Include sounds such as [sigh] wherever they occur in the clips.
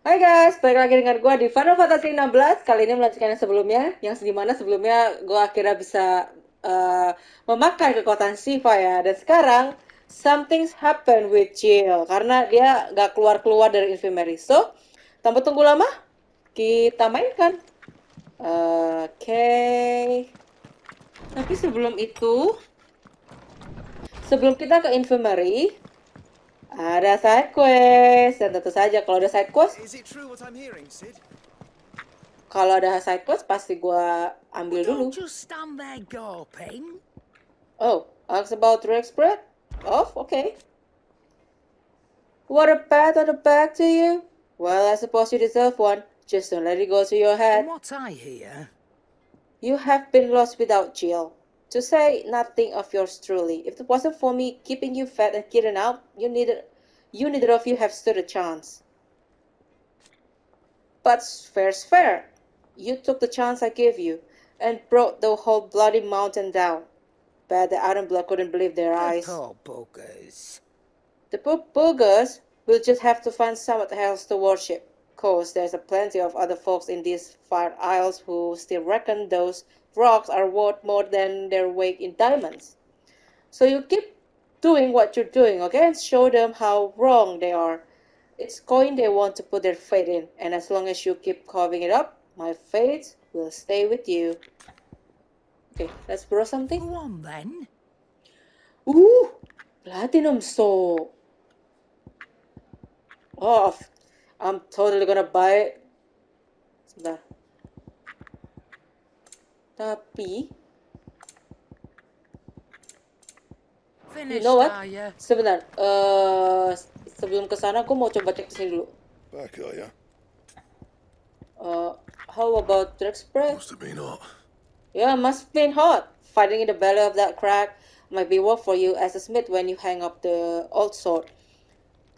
Hai guys, balik lagi dengan gue di Final Fantasy 16 Kali ini melanjutkan yang sebelumnya Yang di mana sebelumnya gue akhirnya bisa uh, memakai kekuatan Siva ya. Dan sekarang, something's happened with Jill. Karena dia gak keluar-keluar dari infirmary. So, tanpa tunggu lama, kita mainkan. Oke. Okay. Tapi sebelum itu Sebelum kita ke infirmary ada side quest. Dan tentu saja kalau ada side quest kalau ada side quest pasti gue ambil dulu. Oh ask about Rex bread oh okay. What a pat on the back to you. Well I suppose you deserve one. Just don't let it go to your head. What I hear you have been lost without Jill to say nothing of yours truly. If it wasn't for me keeping you fed and kitten out, you neither you neither of you have stood a chance. But fair's fair. You took the chance I gave you and brought the whole bloody mountain down. Bad the Iron Blood couldn't believe their eyes. The poor boogers. The poor boogers will just have to find someone else to worship. Cause there's a plenty of other folks in these far isles who still reckon those rocks are worth more than their weight in diamonds. So you keep doing what you're doing, okay? And show them how wrong they are. It's coin they want to put their faith in. And as long as you keep carving it up, my faith will stay with you. Okay, let's borrow something. Go on then. Ooh, platinum soul. Oh, I'm totally gonna buy it. Sebentar. Tapi Finished, you know what? are you? Sebentar. Uh, sebelum ke sana aku mau coba cek sini dulu. Back, are ya? Uh, how about Drake's Breath? Must have been hot. Yeah, must have been hot. Fighting in the belly of that crack might be work for you as a smith when you hang up the old sword.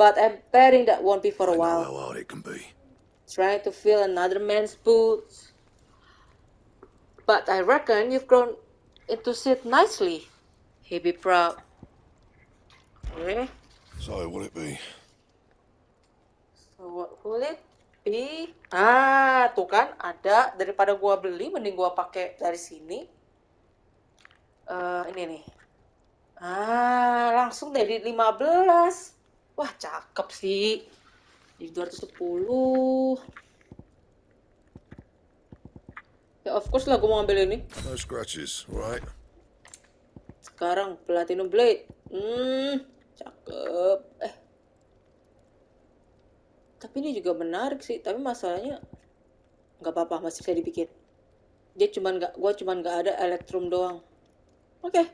But I'm betting that won't be for a I know while. how hard it can be. Trying to fill another man's boots. But I reckon you've grown into sit nicely. He'd be proud. Okay. So, will it be? So what will it be? Ah, tuh kan ada daripada gua beli mending gua pakai dari sini. Eh, ini nih. Ah, langsung dari 15. Wah, cakep sih. Di 210. Ya, of course lah gue mau ngambil ini. No scratches, right? Sekarang Platinum Blade. Hmm, cakep. Eh. Tapi ini juga menarik sih. Tapi masalahnya nggak apa-apa masih bisa dibikin. Dia cuman nggak, gua cuman nggak ada Electrum doang. Oke, okay.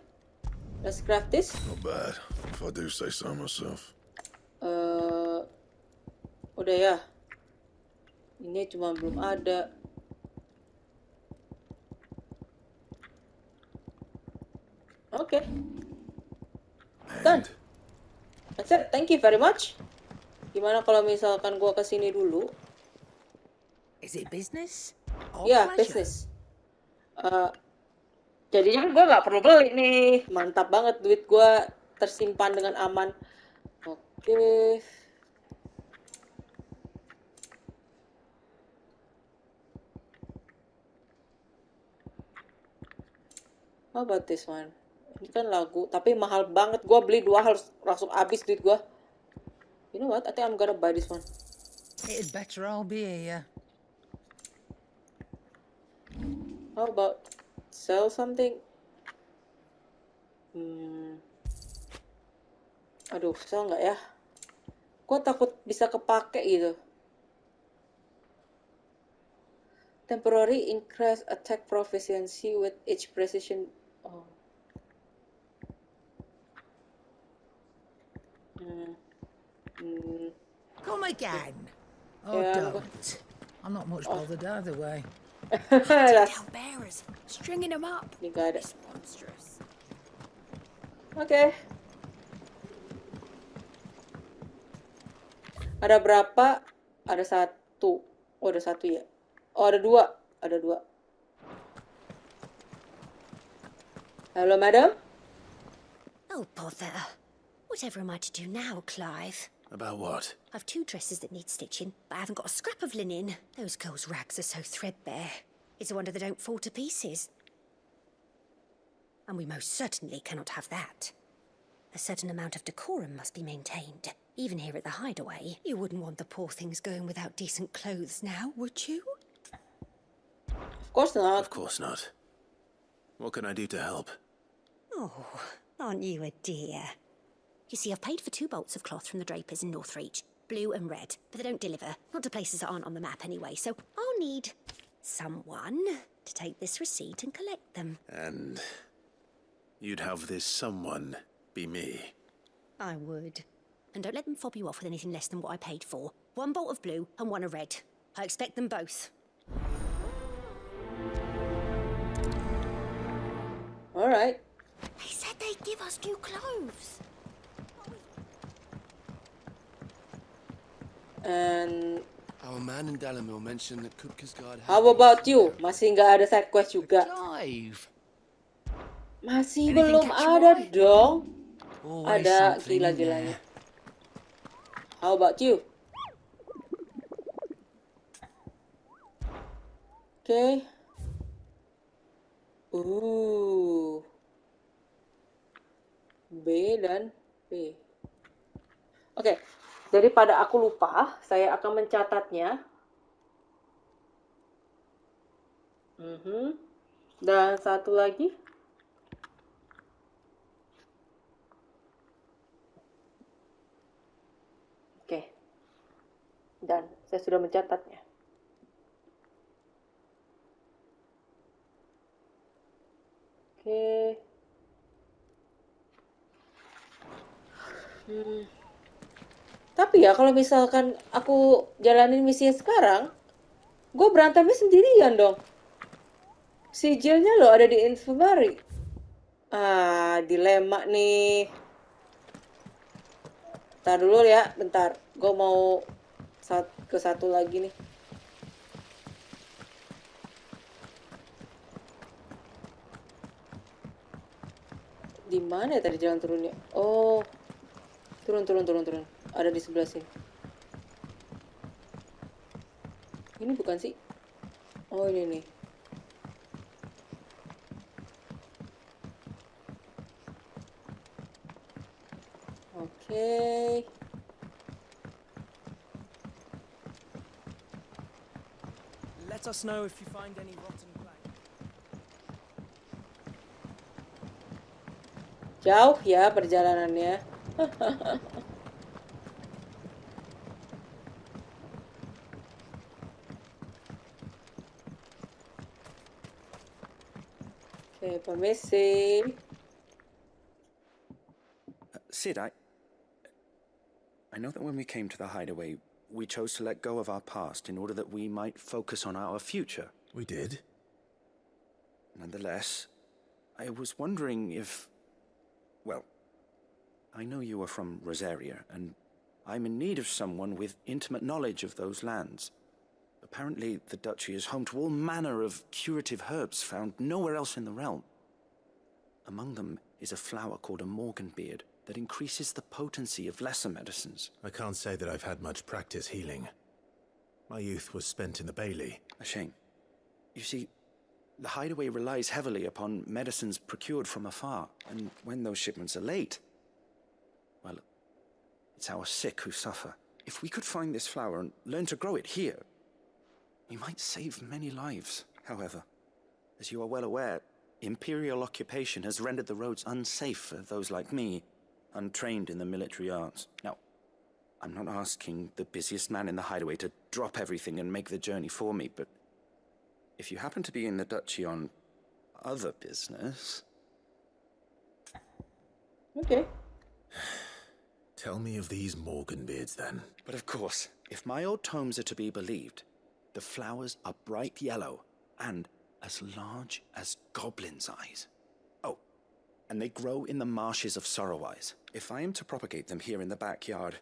let's craft this. Not bad, if I do say so myself. Eh, udah ya. Ini cuma belum ada. Oke, Done. And that's it. Thank you very much. Gimana kalau misalkan gua ke sini dulu? Is it business? Ya, pleasure? bisnis. Eh, jadinya gue nggak perlu beli nih. Mantap banget duit gue tersimpan dengan aman. Oke. How about this one? Ini kan lagu, tapi mahal banget. Gue beli dua harus langsung habis duit gue. You know what? I think I'm gonna buy this one. It'd better all be here. How about sell something? Hmm. Aduh, sell nggak ya? Gue takut bisa kepake gitu. Temporary increase attack proficiency with each precision. Oh. Hmm. Come again. Oh, Yeah. don't. I'm not much bothered either way. [laughs] Down bearers, stringing them up. Ini nggak ada. It's monstrous. Oke. Ada berapa? Ada satu. Oh, ada satu ya. Oh, ada dua. Ada dua. Halo, madam. Oh, bother. Whatever am I to do now, Clive? About what? I've two dresses that need stitching, but I haven't got a scrap of linen. Those girls' rags are so threadbare. It's a wonder they don't fall to pieces. And we most certainly cannot have that. A certain amount of decorum must be maintained. Even here at the hideaway, you wouldn't want the poor things going without decent clothes now, would you? Of course not. Of course not. What can I do to help? Oh, aren't you a dear? You see, I've paid for two bolts of cloth from the drapers in Northreach, blue and red, but they don't deliver. Not to places that aren't on the map anyway, so I'll need someone to take this receipt and collect them. And you'd have this someone be me. I would. And don't let them fob you off with anything less than what I paid for. One bolt of blue and one of red. I expect them both. All right. They said they'd give us new clothes. And Our man in Dalamil mentioned that Kupkasgard how about you? Masih nggak ada side quest juga. Masih Anything belum ada dong. Ada gila-gilanya. How about you? Oke. Uh. B dan B. Oke. Daripada aku lupa, saya akan mencatatnya. Mhm. Dan satu lagi. Oke. Dan saya sudah mencatatnya. Oke. Hmm. Tapi ya kalau misalkan aku jalanin misinya sekarang, gue berantemnya sendirian dong. Sijilnya loh ada di infirmary. Ah, dilema nih. Bentar dulu ya, bentar. Gue mau ke satu lagi nih. Di mana ya tadi jalan turunnya? Oh, turun, turun, turun, turun. Ada di sebelah sini. Ini bukan sih? Oh, ini nih. Oke. Let us know if you find any rotten plank. Jauh ya perjalanannya. [laughs] Oke, permisi. Sid, I. I know that when we came to the hideaway, we chose to let go of our past in order that we might focus on our future. We did? Nonetheless, I was wondering if. Well, I know you are from Rosaria, and I'm in need of someone with intimate knowledge of those lands. Apparently, the duchy is home to all manner of curative herbs found nowhere else in the realm. Among them is a flower called a morganbeard that increases the potency of lesser medicines. I can't say that I've had much practice healing. My youth was spent in the Bailey. A shame. You see, the hideaway relies heavily upon medicines procured from afar, and when those shipments are late, well, it's our sick who suffer. If we could find this flower and learn to grow it here, we might save many lives. However, as you are well aware, imperial occupation has rendered the roads unsafe for those like me, untrained in the military arts. Now, I'm not asking the busiest man in the hideaway to drop everything and make the journey for me, but if you happen to be in the duchy on other business, Okay. Tell me of these Morganbeards then. But of course, if my old tomes are to be believed, the flowers are bright yellow and as large as goblins' eyes. Oh, and they grow in the marshes of Sorrowise. If I am to propagate them here in the backyard,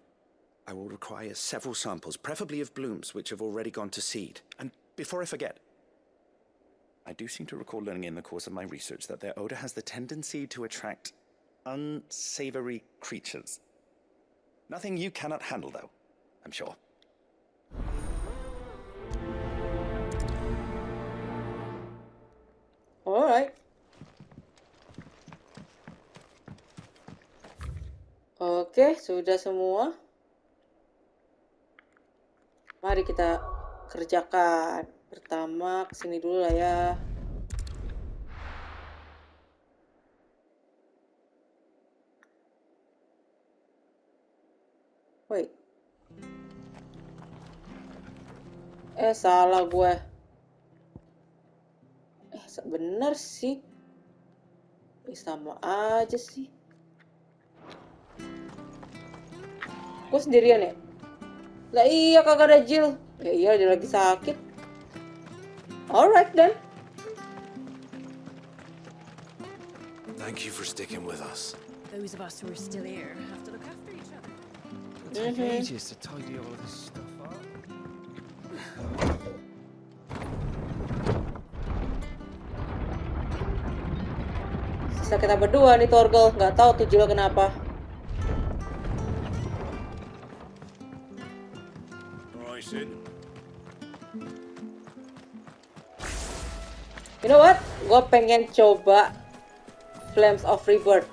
I will require several samples, preferably of blooms which have already gone to seed. And before I forget, I do seem to recall learning in the course of my research that their odor has the tendency to attract unsavory creatures. Nothing you cannot handle, though, I'm sure. Alright. Oke, sudah semua. Mari kita kerjakan. Pertama, ke sini dulu lah ya. Wait. Eh, salah gue. Bener sih. Eh, sama aja sih. Gue sendirian ya? Lah iya kagak ada Jill. Ya iya dia lagi sakit. Alright then. Thank you for sticking with us. Those of us who are still here have to look after each other. It'll take Mhm. ages to tidy all this stuff up. Sisa kita berdua nih Torgel. Nggak tahu tuh Jill kenapa. You know what? Gue pengen coba Flames of Rebirth.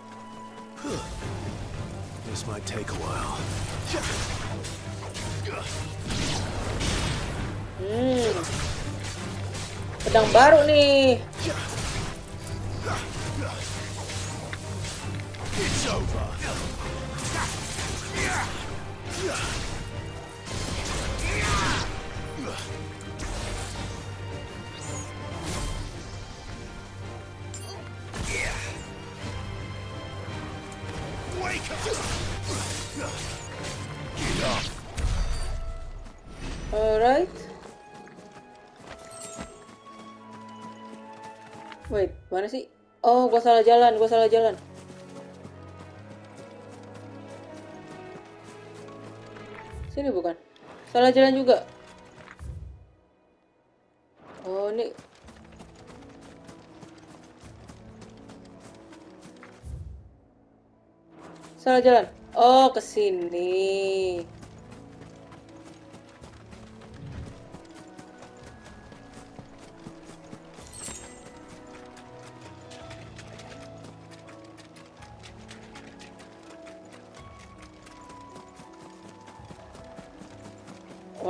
This might take a while. Hmm. Pedang baru nih. It's over. Wake up! Get up! Alright. Wait, mana sih? Oh, gua salah jalan, gua salah jalan. Sini bukan? Salah jalan juga. Oh, ini Salah jalan. Oh, ke sini.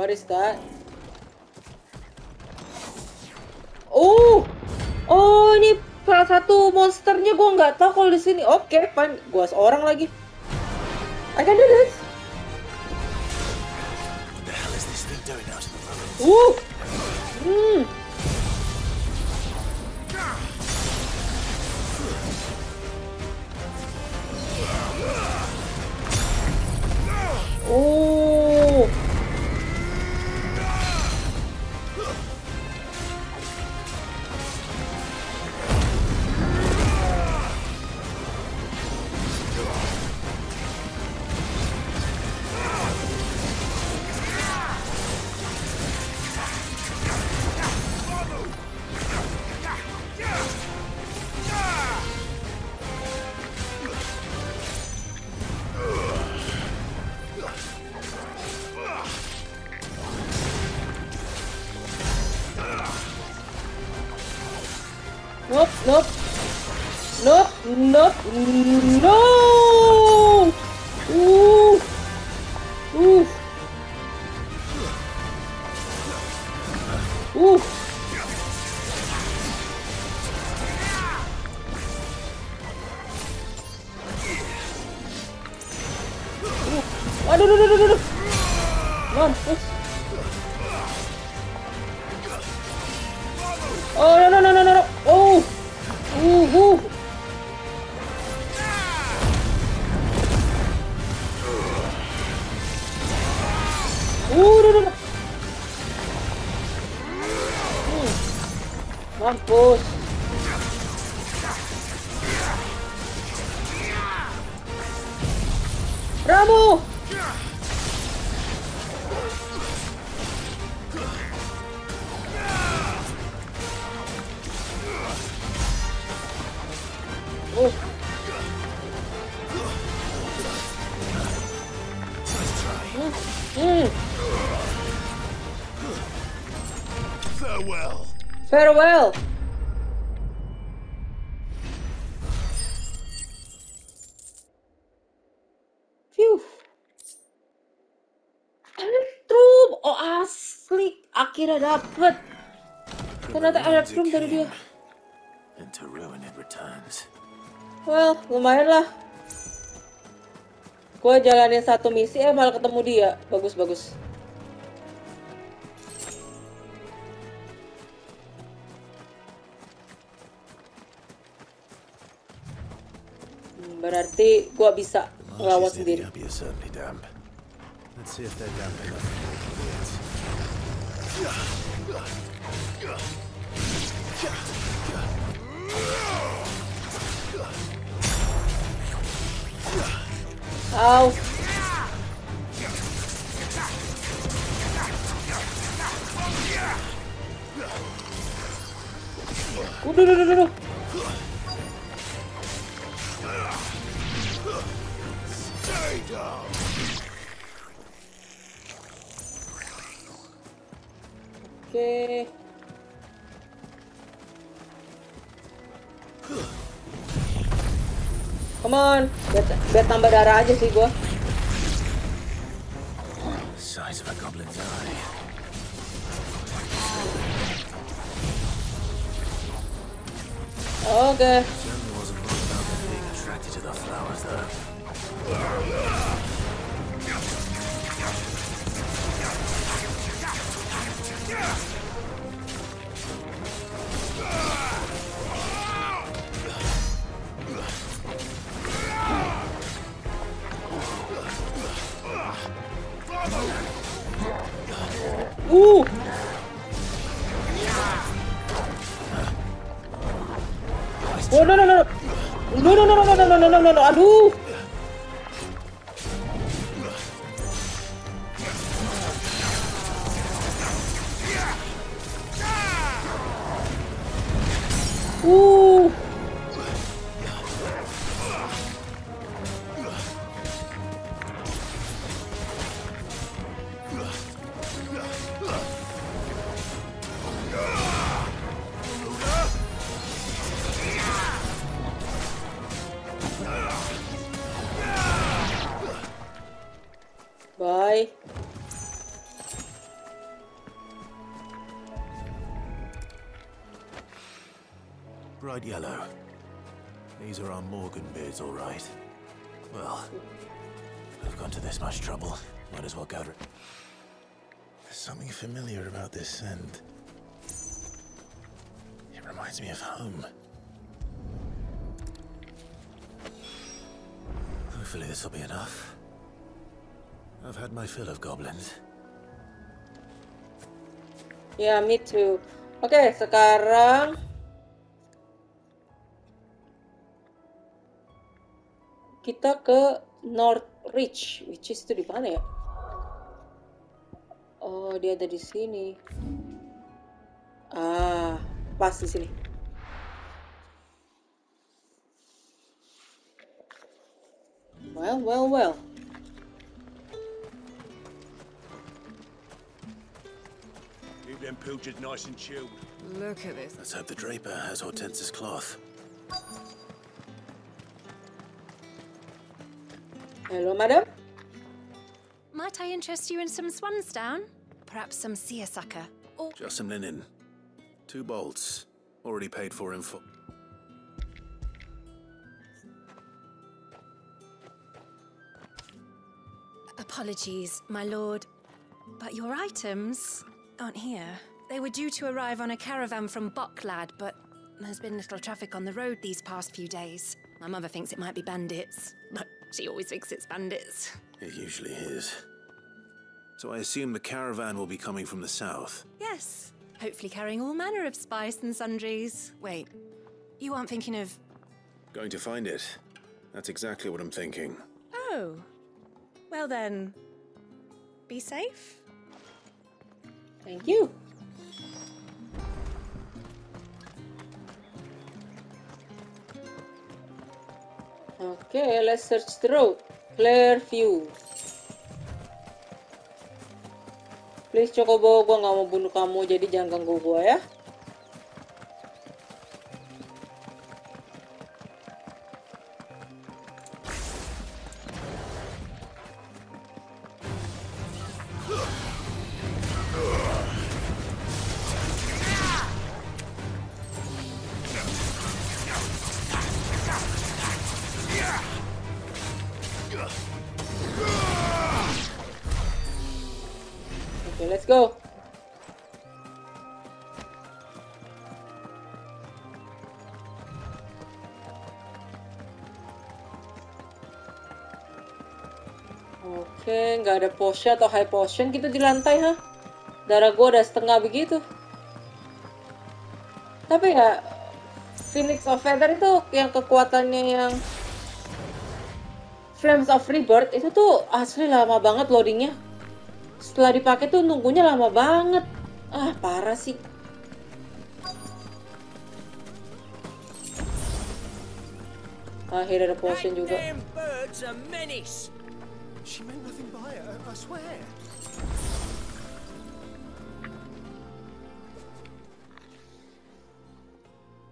What is that? Oh, oh ini salah satu monsternya gue nggak tahu kalau di sini. Oke, fine. Gue seorang lagi. I can do this. What the hell is this thing doing out in the? Uh. Hmm. Farewell. Phew. Electrum, oh asli, akhirnya dapet. Ternyata Electrum dari dia. And to ruin it returns. Well, lumayan lah. Gua jalanin satu misi, eh malah ketemu dia. Bagus, Berarti gua bisa ngelawan sendiri. Au. Udah, udah, udah, udah. Oke. Come on, biar, biar tambah darah aja sih gua. Size of a goblin's eye. Oke. Certainly wasn't wrong about them being attracted to the flowers, though. Uh. Oh no no no no. No no no no no no no no no no. Aduh. These are Morgan beards, all right. Well, I've gone to this much trouble. Might as well go to... There's something familiar about this scent. It reminds me of home. Hopefully this will be enough. I've had my fill of goblins. Ya, me too. Oke, sekarang kita ke North Ridge, which is itu di mana ya? Oh, dia ada di sini. Ah, pas di sini. Well, well, well. Keep them pilchards nice and chilled. Look at this. Let's hope the Draper has Hortense's cloth. Hello, madam. Might I interest you in some swansdown? Perhaps some seersucker? Or Just some linen. Two bolts. Already paid for in full. Apologies, my lord, but your items aren't here. They were due to arrive on a caravan from Boklad, but there's been little traffic on the road these past few days. My mother thinks it might be bandits, but she always thinks it's bandits. It usually is. So I assume the caravan will be coming from the south. Yes, hopefully carrying all manner of spice and sundries. Wait, you aren't thinking of. Going to find it. That's exactly what I'm thinking. Oh, well then, be safe. Thank you. Okay, let's search the road. Clear view. Please Chocobo, gue gak mau bunuh kamu, jadi jangan ganggu gue ya. Nggak ada potion atau high potion kita di lantai, ha? Darah gua udah setengah begitu. Tapi ya, Phoenix of Feather itu yang kekuatannya yang Flames of Rebirth itu tuh asli lama banget loadingnya. Setelah dipakai tuh nunggunya lama banget. Ah, parah sih. Akhirnya ada potion juga. She meant nothing by it, I, I swear.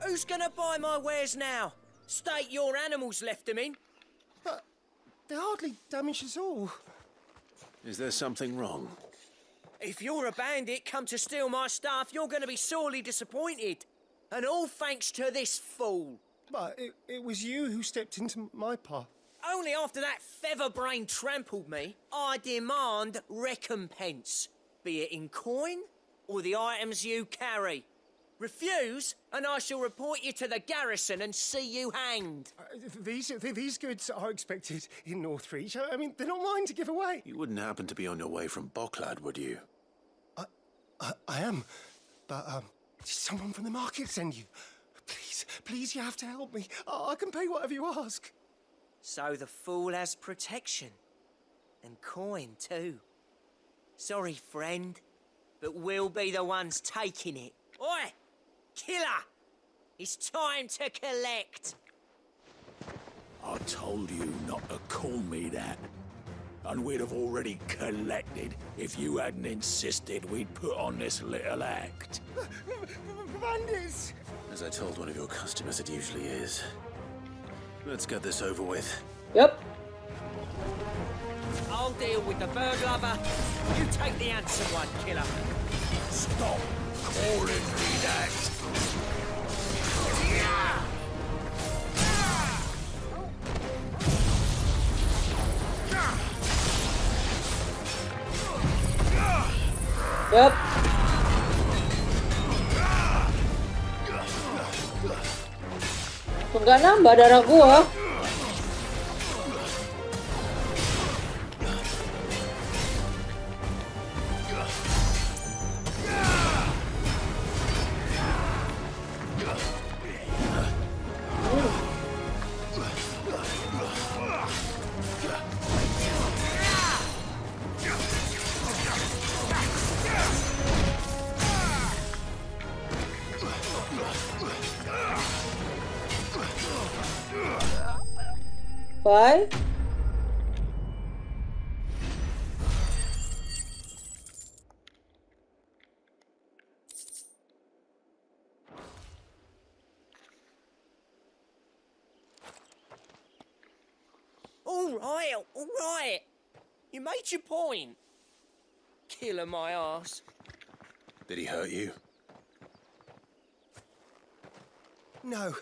Who's gonna buy my wares now? State your animals left them in. But they hardly damaged us all. Is there something wrong? If you're a bandit come to steal my stuff, you're gonna be sorely disappointed. And all thanks to this fool. But it, it was you who stepped into my path. Only after that featherbrain trampled me, I demand recompense. Be it in coin or the items you carry. Refuse, and I shall report you to the garrison and see you hanged. Uh, these, these goods are expected in Northreach. I, I mean, they're not mine to give away. You wouldn't happen to be on your way from Boklad, would you? I, I am, but um, did someone from the market send you? Please, please, you have to help me. I, I can pay whatever you ask. So the fool has protection. And coin, too. Sorry, friend, but we'll be the ones taking it. Oi! Killer! It's time to collect. I told you not to call me that. And we'd have already collected if you hadn't insisted we'd put on this little act. [laughs] Bandits! As I told one of your customers, it usually is. Let's get this over with. Yep. I'll deal with the bird lover. You take the handsome one, killer. Stop calling me that. Yup. Tuh, Nggak nambah darah gua. You made your point. Killer my ass. Did he hurt you? No,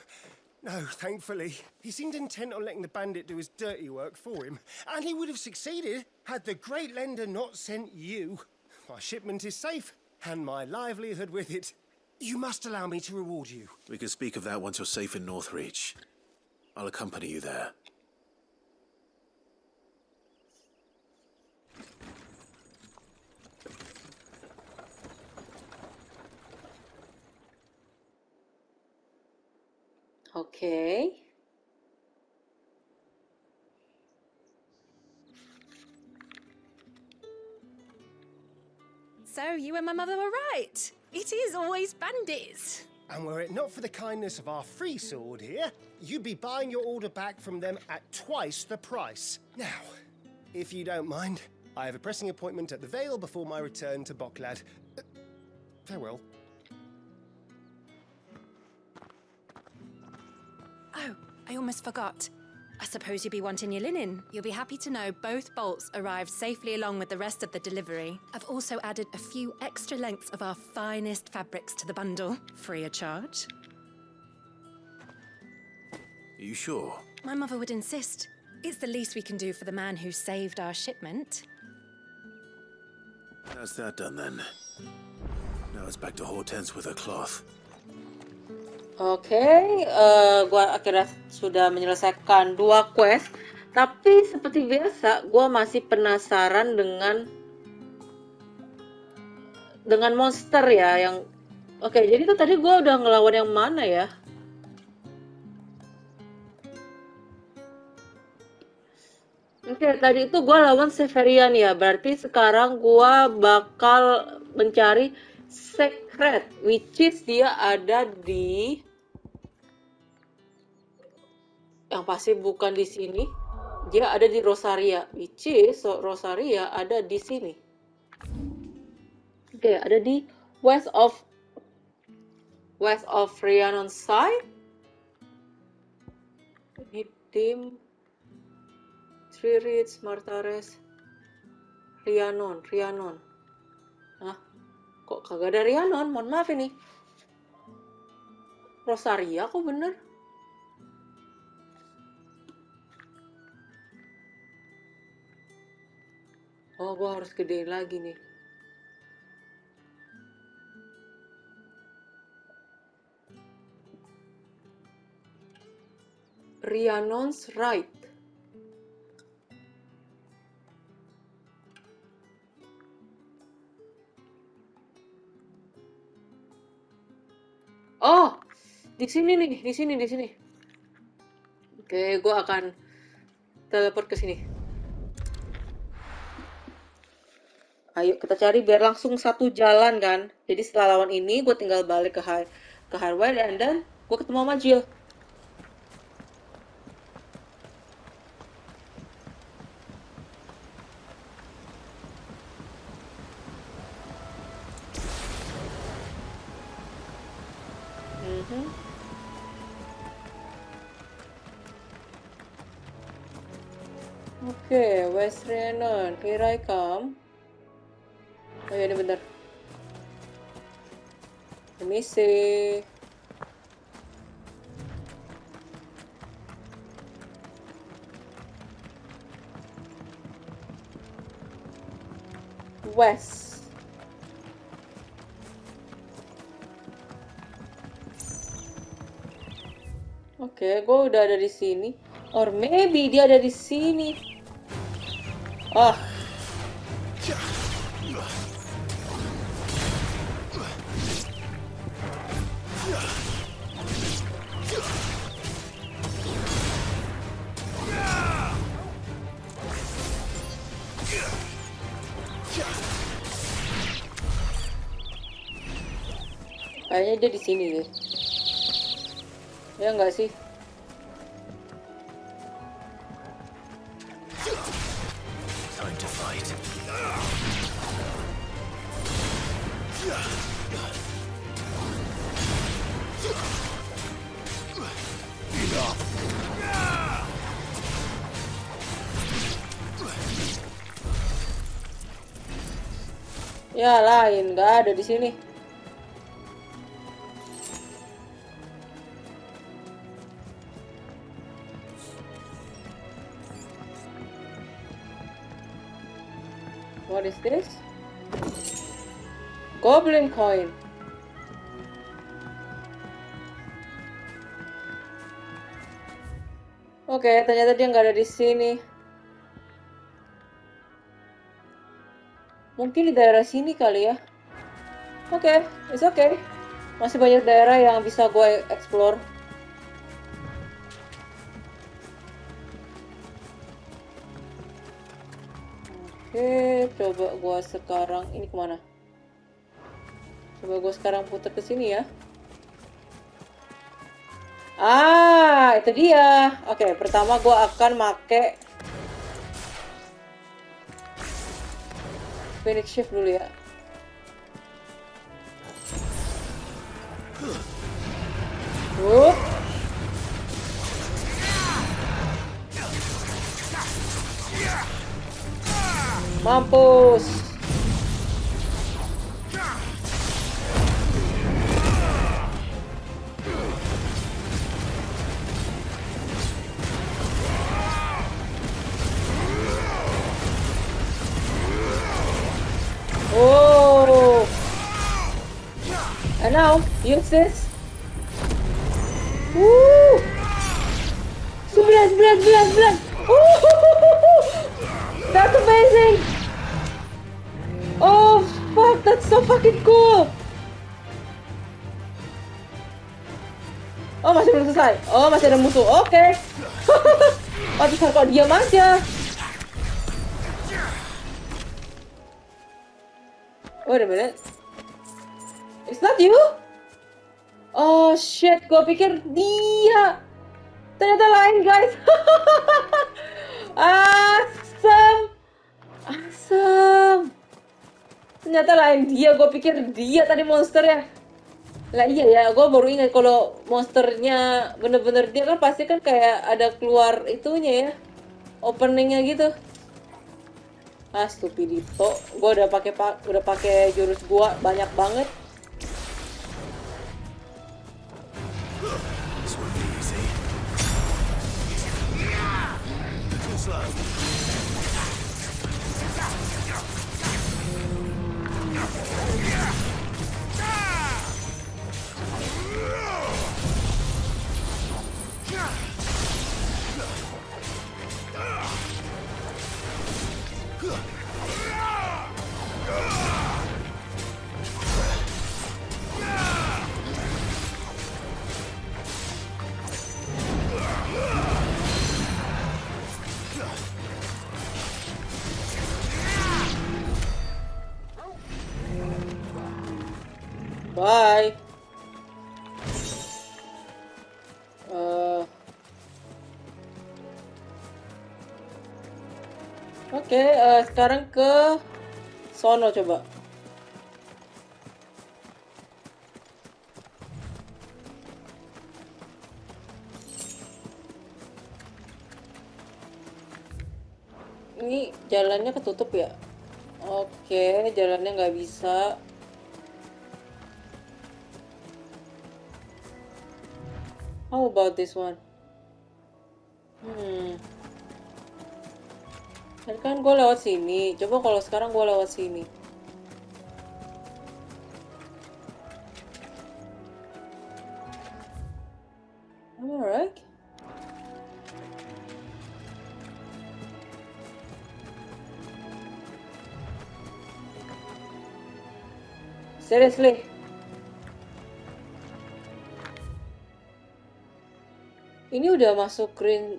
no, thankfully. He seemed intent on letting the bandit do his dirty work for him, and he would have succeeded had the great lender not sent you. My shipment is safe, and my livelihood with it. You must allow me to reward you. We can speak of that once you're safe in Northreach. I'll accompany you there. Oke. So you and my mother were right. It is always bandits. And were it not for the kindness of our free sword here, you'd be buying your order back from them at twice the price. Now, if you don't mind, I have a pressing appointment at the Vale before my return to Boklad. Uh, farewell. I almost forgot. I suppose you'll be wanting your linen. You'll be happy to know both bolts arrived safely along with the rest of the delivery. I've also added a few extra lengths of our finest fabrics to the bundle, free of charge. Are you sure? My mother would insist. It's the least we can do for the man who saved our shipment. That's that done then. Now it's back to Hortense with her cloth. Oke, eh, gua akhirnya sudah menyelesaikan dua quest. Tapi seperti biasa, gua masih penasaran dengan dengan monster ya yang Oke, jadi tuh tadi gua udah ngelawan yang mana ya? Oke, tadi itu gua lawan Severian ya. Berarti sekarang gua bakal mencari Secret, which is dia ada di yang pasti bukan di sini. Dia ada di Rosaria, which is Rosaria ada di sini. Oke, ada di west of west of Rhiannon side. Ini tim Three Reeds, Martares, Rhiannon, Rhiannon. Hah? Kok kagak ada Rhiannon? Mohon maaf ini. Rosaria kok bener? Oh, gua harus gedein lagi nih. Rhiannon's right. Oh, di sini nih, di sini, di sini. Oke, gua akan teleport ke sini. Ayo kita cari biar langsung satu jalan kan. Jadi setelah lawan ini gue tinggal balik ke High, ke Highway dan dan gue ketemu sama Jill. Mhm. Oke, West Rhiannon, here I come. Oh ya ini bener. Permisi. West. Oke, gue udah ada di sini. Or maybe dia ada di sini. Ah, kayaknya dia di sini deh. Ya enggak sih? Time to fight. Ya lain, nggak ada di sini. Goblin coin. Oke, ternyata dia nggak ada di sini. Mungkin di daerah sini kali ya. Oke, it's okay. Masih banyak daerah yang bisa gue explore. Oke, coba gue sekarang ini ke mana? Coba gue sekarang putar ke sini ya. Ah, itu dia. Oke, pertama gue akan make Phoenix Shift dulu ya. Ada musuh. Oke. [laughs] Okay. terus kok diam aja. Wait a minute. It's not you? Oh shit, gue pikir dia. Ternyata lain guys. [laughs] Asem. Asem. Ternyata lain dia, gue pikir dia tadi monsternya. Lah iya ya, gue baru ingat kalau monsternya bener-bener dia kan pasti kan kayak ada keluar itunya ya, openingnya gitu. Ah stupidito, gue udah pakai udah pakai jurus gua banyak banget. This Sekarang ke sono coba. Ini jalannya ketutup ya? Oke, jalannya nggak bisa. How about this one? Hmm. Tadi kan gue lewat sini. Coba kalau sekarang gue lewat sini. Alright. Seriously. Ini udah masuk green.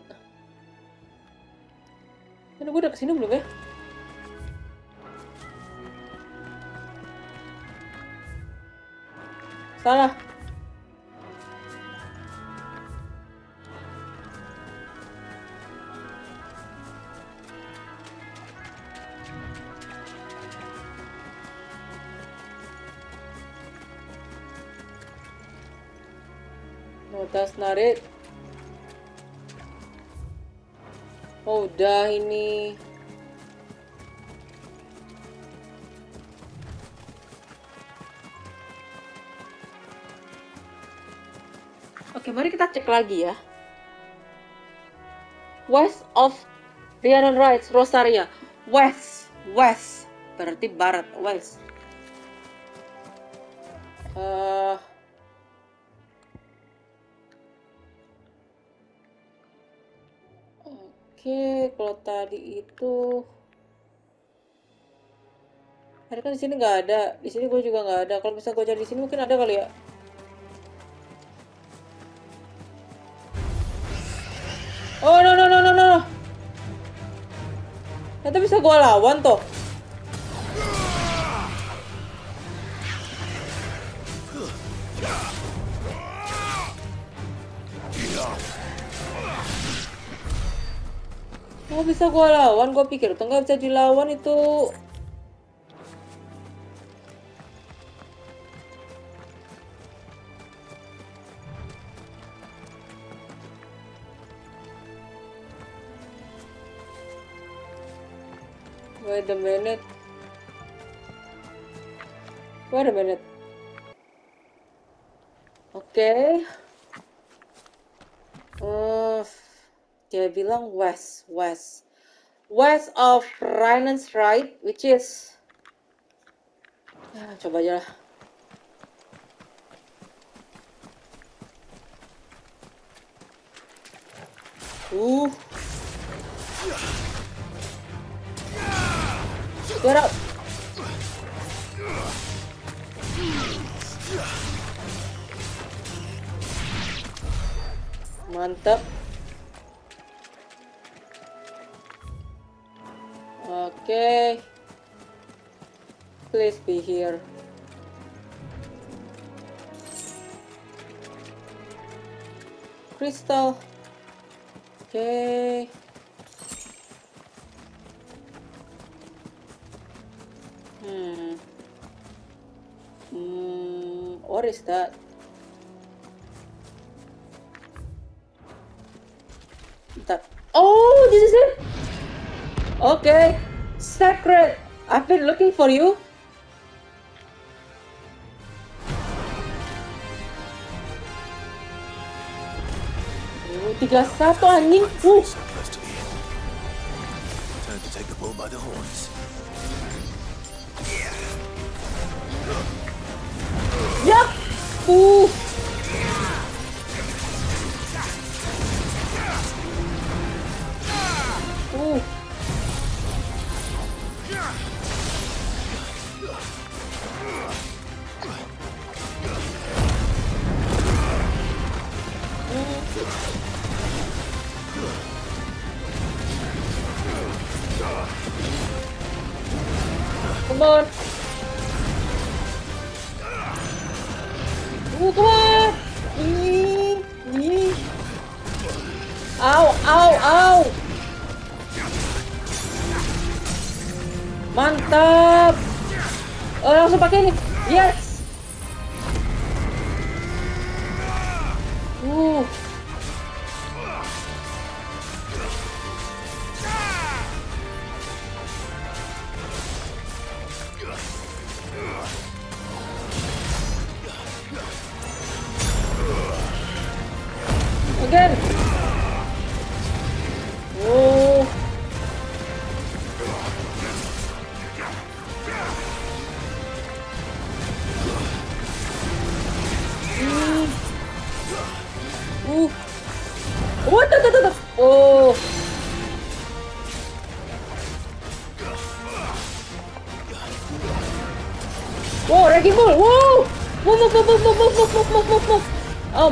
Gue udah ke sini belum ya? Salah. Lagi ya. West of Rhiannon Rights, Rosaria. West, west. Berarti barat, west. Uh, Oke, kalau tadi itu Tadi kan di sini nggak ada, di sini gue juga nggak ada. Kalau misalnya gue cari di sini mungkin ada kali ya. Oh no no no no no. Ternyata bisa gue lawan toh. Oh bisa gue lawan, gue pikir tuh nggak bisa dilawan itu Wait a minute. Oke. Okay. Uh, dia bilang west, west. West of Rhinan's Right, which is... Ya, coba aja lah. Uh. Get up. Mantap. Oke. Please be here. Crystal. Oke. Okay. What is that? That. Oh, this is it. Okay. Sacred. I've been looking for you. Tiga satu anjing. Time to take the bull by the horns. 呀，呜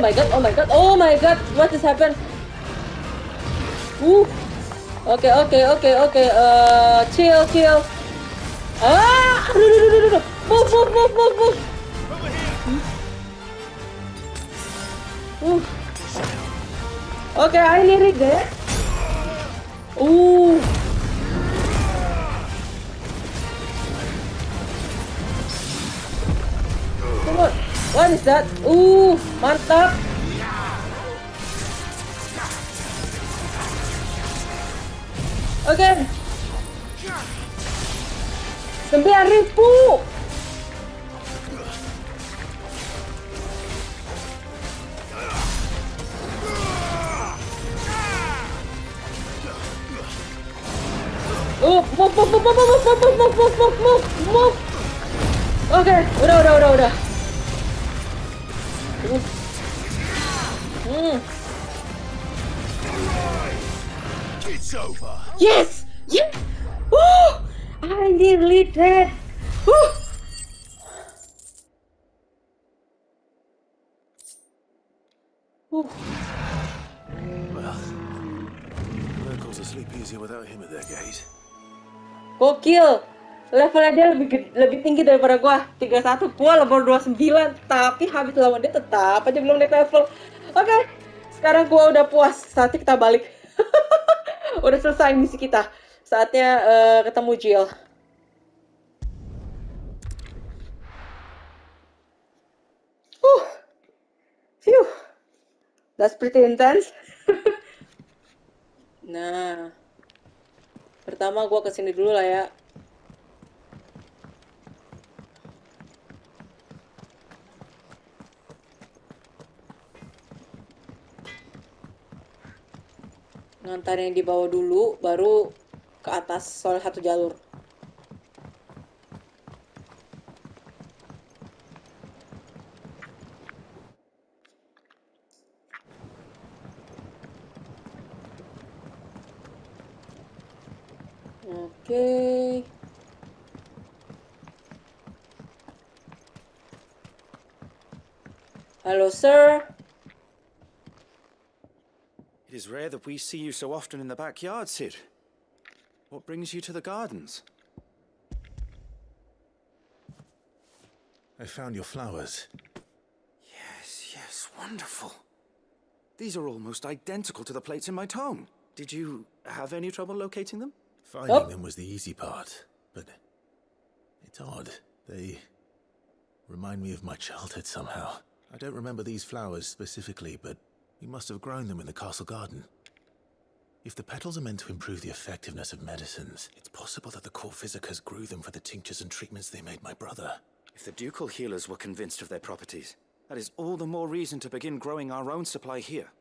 my god, oh my god, oh my god, what has happened? Ooh. Okay, okay, okay, okay, uh, chill, chill. Ah! No, no, no, no, no. Move, move, move, move, move! Ooh. Okay, I nearly there. Ooh. Come on. What is that? Ooh, up Well, locals will sleep easier without him at their gate. Gokil! Levelnya dia lebih lebih tinggi daripada gua. 31 gua level 29 tapi habis lawan dia tetap aja belum naik level. Oke sekarang gua udah puas. Saatnya kita balik. [laughs] Udah selesai misi kita. Saatnya eh, ketemu Jill That's pretty intense. [laughs] nah, pertama gue ke sini dulu lah ya. Ngantar yang dibawa dulu, baru ke atas soal satu jalur. Oke. Halo, sir. It is rare that we see you so often in the backyard, Cid. What brings you to the gardens? I found your flowers. Yes, yes, wonderful. These are almost identical to the plates in my tome. Did you have any trouble locating them? Finding Oh. them was the easy part, but it's odd. They remind me of my childhood somehow. I don't remember these flowers specifically, but we must have grown them in the castle garden. If the petals are meant to improve the effectiveness of medicines, it's possible that the court physicers grew them for the tinctures and treatments they made my brother. If the ducal healers were convinced of their properties, that is all the more reason to begin growing our own supply here.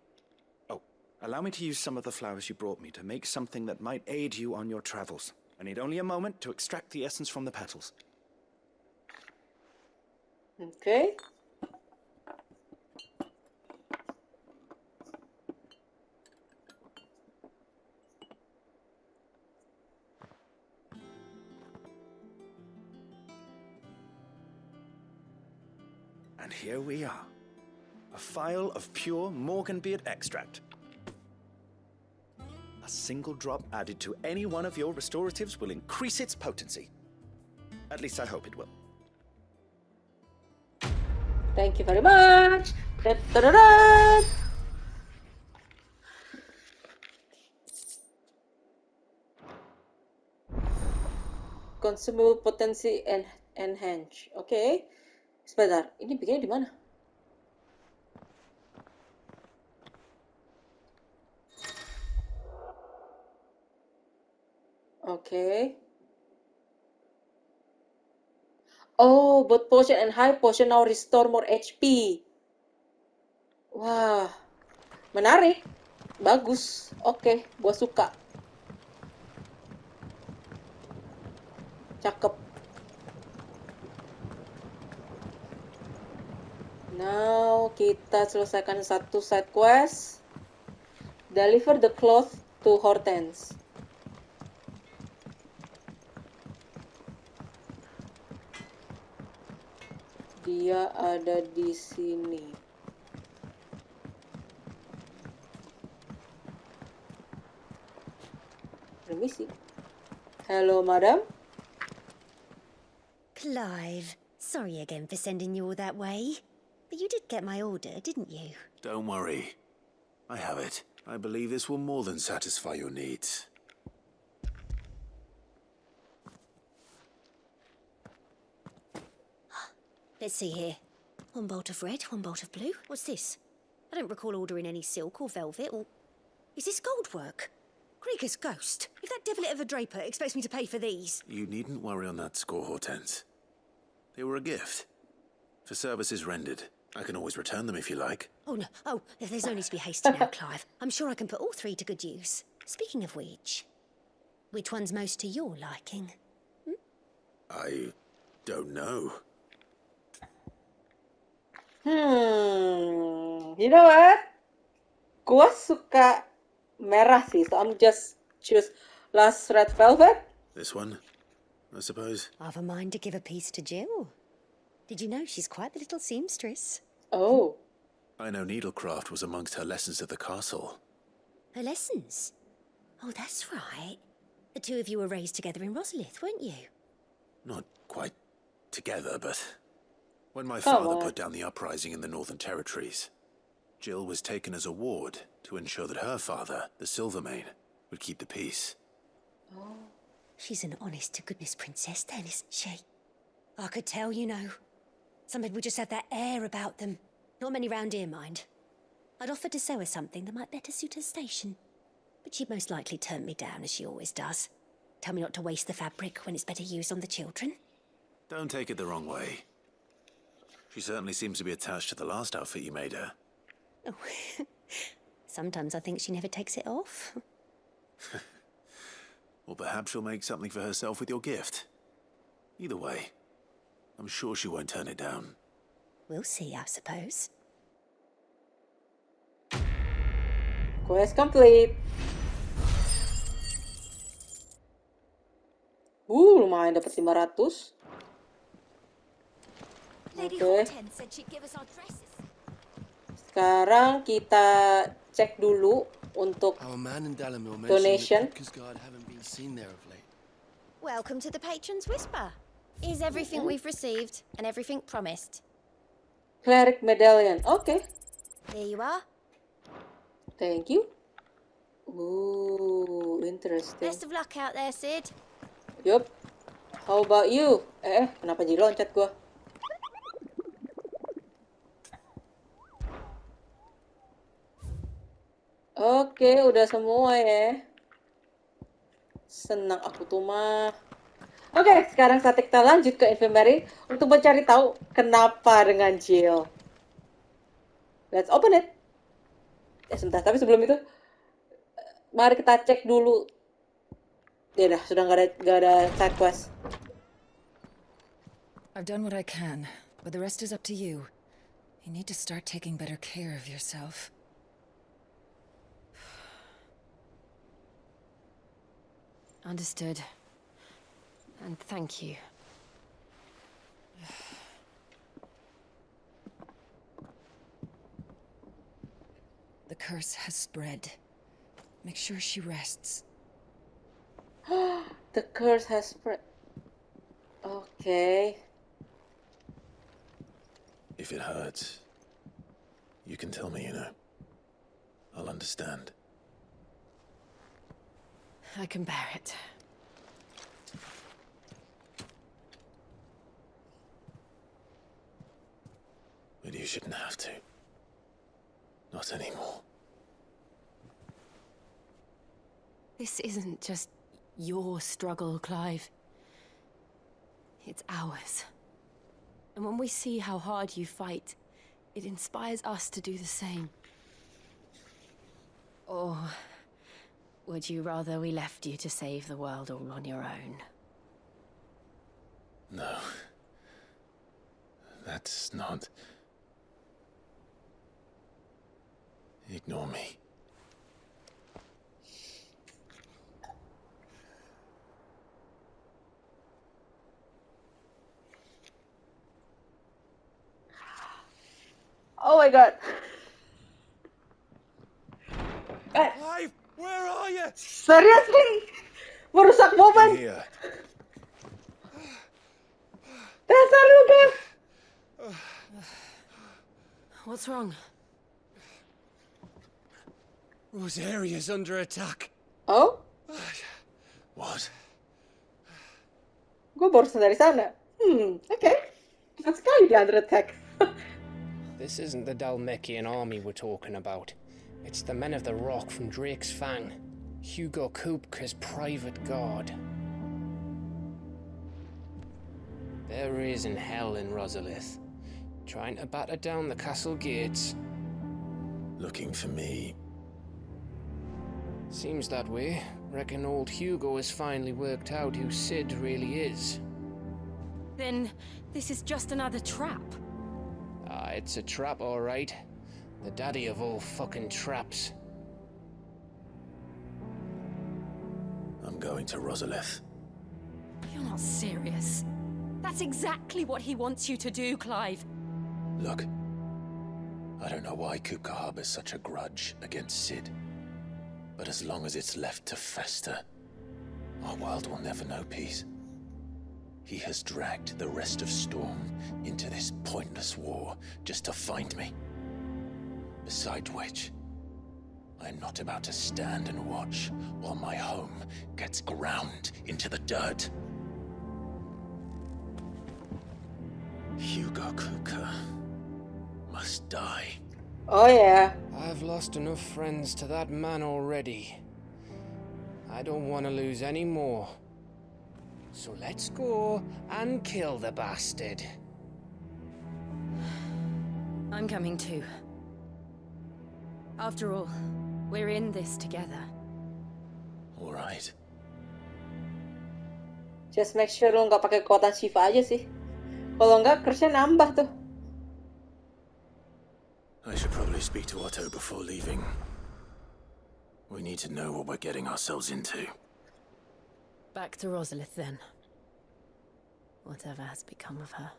Allow me to use some of the flowers you brought me to make something that might aid you on your travels. I need only a moment to extract the essence from the petals. Okay. And here we are. A phial of pure Morganbeard extract. A single drop added to any one of your restoratives will increase its potency. At least I hope it will. Thank you very much. Da-da-da-da. Consumable potensi and enhance. Oke. Sebentar, ini bikinnya di mana? Oke. Oh, both potion and high potion now restore more HP. Wah, menarik. Bagus. Oke, gua suka. Cakep. Now, kita selesaikan satu side quest. Deliver the cloth to Hortense. Dia ada di sini. Permisi. Hello, madam. Clive, sorry again for sending you all that way. But you did get my order, didn't you? Don't worry. I have it. I believe this will more than satisfy your needs. Let's see here. One bolt of red, one bolt of blue. What's this? I don't recall ordering any silk or velvet or. Is this gold work? Greagor's ghost. If that devilet of a draper expects me to pay for these. You needn't worry on that score, Hortense. They were a gift. For services rendered. I can always return them if you like. Oh, no. Oh, there's no need to be hasty now, Clive. I'm sure I can put all three to good use. Speaking of which, which one's most to your liking? Hmm? I don't know. Hmm, you know what? Gua suka merah sih, so I'm just choose last red velvet. This one, I suppose. I've a mind to give a piece to Jill. Did you know she's quite the little seamstress? Oh, I know needlecraft was amongst her lessons at the castle. Her lessons? Oh, that's right. The two of you were raised together in Rosalith, weren't you? Not quite together, but when my Come father on. put down the uprising in the Northern Territories, Jill was taken as a ward to ensure that her father, the Silvermane, would keep the peace. Oh. She's an honest to goodness princess, then, isn't she? I could tell, you know. Some people just have that air about them. Not many round here, mind. I'd offered to sew her something that might better suit her station. But she'd most likely turn me down, as she always does. Tell me not to waste the fabric when it's better used on the children. Don't take it the wrong way. She certainly seems to be attached to the last outfit you made her. Oh, [laughs] sometimes I think she never takes it off. [laughs] Or perhaps she'll make something for herself with your gift. Either way, I'm sure she won't turn it down. We'll see, I suppose. Quest complete. Uh, lumayan dapat 500. Lady Okay. Sekarang kita cek dulu untuk Donation. Welcome to the Patron's Whisper. Is everything we've received and everything promised? cleric medallion. Oke, There you are. thank you. Ooh, interesting. Best of luck out there, Sid. Yup. How about you? Eh, eh, kenapa jadi loncat gua? Oke, udah semua ya. Senang aku tuh mah. Oke, sekarang saatnya kita lanjut ke infirmary untuk mencari tahu kenapa dengan Jill. Let's open it. Ya sebentar, tapi sebelum itu, mari kita cek dulu. Ya udah, sudah nggak ada nggak ada side quest. I've done what I can, but the rest is up to you. You need to start taking better care of yourself. Understood. And thank you. The curse has spread. Make sure she rests. [gasps] The curse has spread. Okay. If it hurts, you can tell me, you know. I'll understand. I can bear it. But you shouldn't have to. Not anymore. This isn't just your struggle, Clive. It's ours. And when we see how hard you fight, it inspires us to do the same. Or would you rather we left you to save the world all on your own? No. That's not. Ignore me. Oh my god. Clive, where are you? seriously? Merusak momen. Here. Dasar lu, Kev. What's wrong? Rosaria's under attack. Oh, What? Go baru dari sana. Hmm, oke. Cepat sekali dia under attack. [laughs] This isn't the Dhalmekian army we're talking about. It's the men of the Rock from Drake's Fang. Hugo Kupka's private guard. They're raising hell in Rosalith, trying to batter down the castle gates. Looking for me. Seems that way. Reckon old Hugo has finally worked out who Cid really is. Then this is just another trap. Ah, it's a trap, all right. The daddy of all fucking traps. I'm going to Rosalith. You're not serious. That's exactly what he wants you to do, Clive. Look. I don't know why Kupka harbors such a grudge against Cid. But as long as it's left to fester, our world will never know peace. He has dragged the rest of Storm into this pointless war just to find me. Beside which, I'm not about to stand and watch while my home gets ground into the dirt. Hugo Kupka must die. Oh yeah. I've lost enough friends to that man already. I don't want to lose any more. So let's go and kill the bastard. I'm coming too. After all, we're in this together. All right. Just make sure lo nggak pakai kekuatan Shiva aja sih. Kalau nggak, curse-nya nambah tuh. I should probably speak to Otto before leaving. We need to know what we're getting ourselves into. Back to Rosalith then. Whatever has become of her.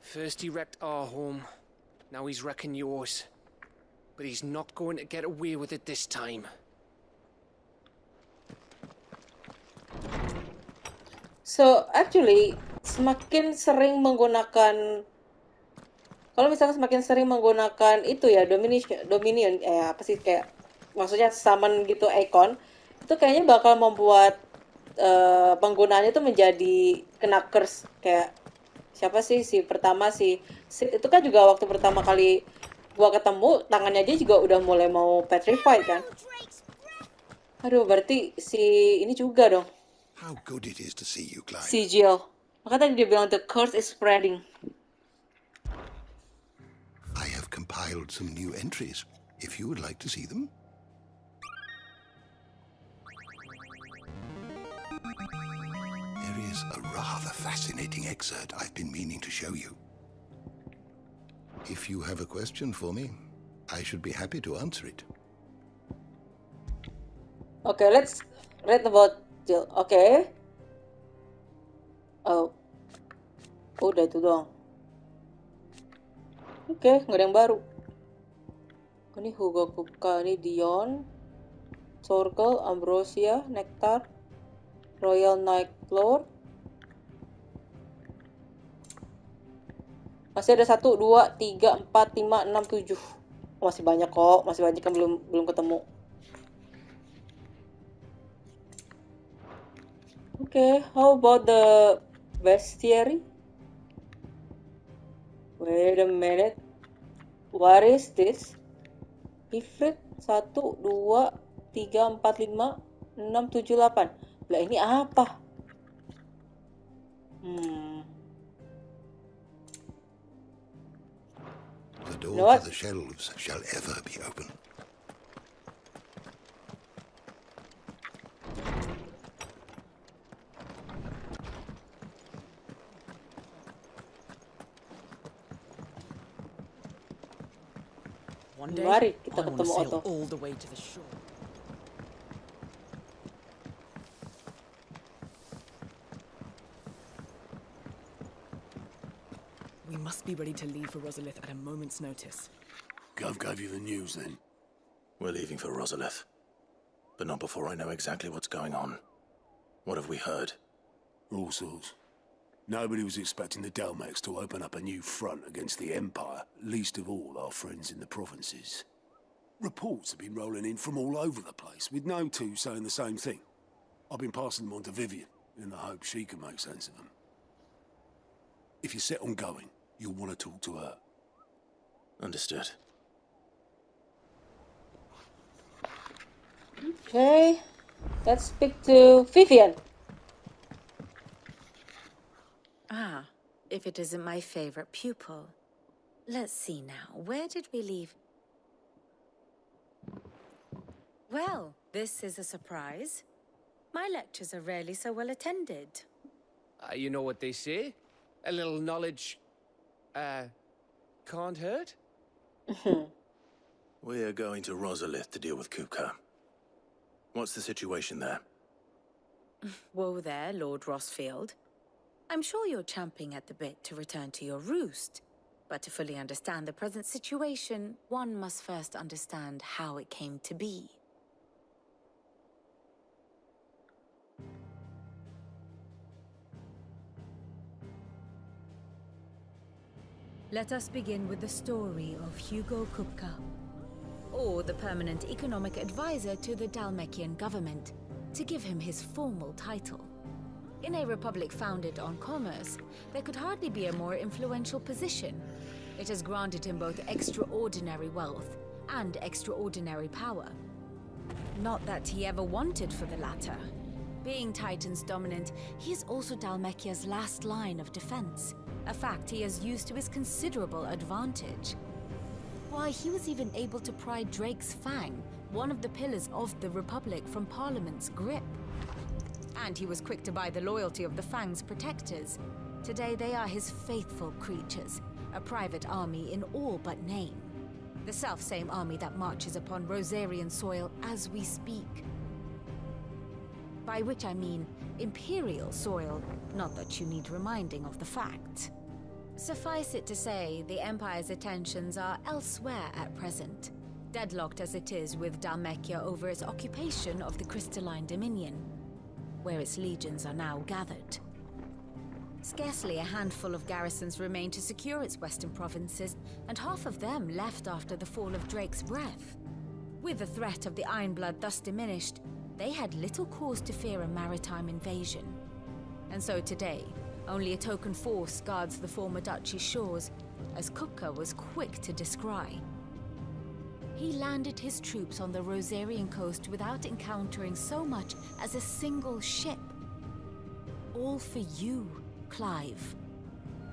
First he wrecked our home, now he's wrecking yours. But he's not going to get away with it this time. So actually semakin sering menggunakan kalau misalnya semakin sering menggunakan itu ya dominion dominion eh apa sih kayak maksudnya summon gitu icon itu kayaknya bakal membuat uh, penggunaannya itu menjadi kena curse kayak siapa sih si pertama si, si itu kan juga waktu pertama kali gua ketemu tangannya dia juga udah mulai mau petrified kan aduh berarti si ini juga dong How good it is to see you, Clive. si Jill maka tadi dia bilang the curse is spreading I have compiled some new entries, if you would like to see them. There is a rather fascinating excerpt I've been meaning to show you. If you have a question for me, I should be happy to answer it. Okay, let's read about Jill. Okay. Oh. Udah itu doang. Oke, okay, nggak ada yang baru. Ini Hugo Kupka, ini Dion, Sorkel, Ambrosia, Nectar, Royal Night Lord. Masih ada satu, dua, tiga, empat, lima, enam, tujuh. Masih banyak kok, masih banyak yang belum belum ketemu. Oke, okay, how about the bestiary? Wait a minute. What is this? Ifrit 1, 2, 3, 4, 5, 6, 7, 8. Lah ini apa? Door You know to the shelves shall ever be open. One day, Mari kita I want to ketemu sail Otto. all the way to the shore. We must be ready to leave for Rosalith at a moment's notice. Gav gave you the news then? We're leaving for Rosalith. But not before I know exactly what's going on. What have we heard? All sorts. Nobody was expecting the Delmex to open up a new front against the Empire, least of all our friends in the provinces. Reports have been rolling in from all over the place, with no two saying the same thing. I've been passing them on to Vivian, in the hope she can make sense of them. If you're set on going, you'll want to talk to her. Understood. Okay, let's speak to Vivian. Ah, if it isn't my favorite pupil. Let's see now, where did we leave? Well, this is a surprise. My lectures are rarely so well attended. Uh, you know what they say? A little knowledge, uh, can't hurt? [laughs] We're going to Rosalith to deal with Kupka. What's the situation there? [laughs] Whoa there, Lord Rosfield. I'm sure you're champing at the bit to return to your roost. But to fully understand the present situation, one must first understand how it came to be. Let us begin with the story of Hugo Kupka, or the permanent economic advisor to the Dhalmekian government, to give him his formal title. In a republic founded on commerce, there could hardly be a more influential position. It has granted him both extraordinary wealth and extraordinary power. Not that he ever wanted for the latter. Being Titan's dominant, he is also Dhalmekia's last line of defense, a fact he has used to his considerable advantage. Why, he was even able to pry Drake's Fang, one of the pillars of the Republic from Parliament's grip. And he was quick to buy the loyalty of the Fang's protectors. Today they are his faithful creatures, a private army in all but name. The self-same army that marches upon Rosarian soil as we speak. By which I mean Imperial soil, not that you need reminding of the fact. Suffice it to say, the Empire's attentions are elsewhere at present, deadlocked as it is with Dhalmekia over its occupation of the Crystalline Dominion, where its legions are now gathered. Scarcely a handful of garrisons remain to secure its western provinces, and half of them left after the fall of Drake's Breath. With the threat of the Ironblood thus diminished, they had little cause to fear a maritime invasion. And so today, only a token force guards the former duchy's shores, as Kupka was quick to descry. He landed his troops on the Rosarian coast without encountering so much as a single ship. All for you, Clive.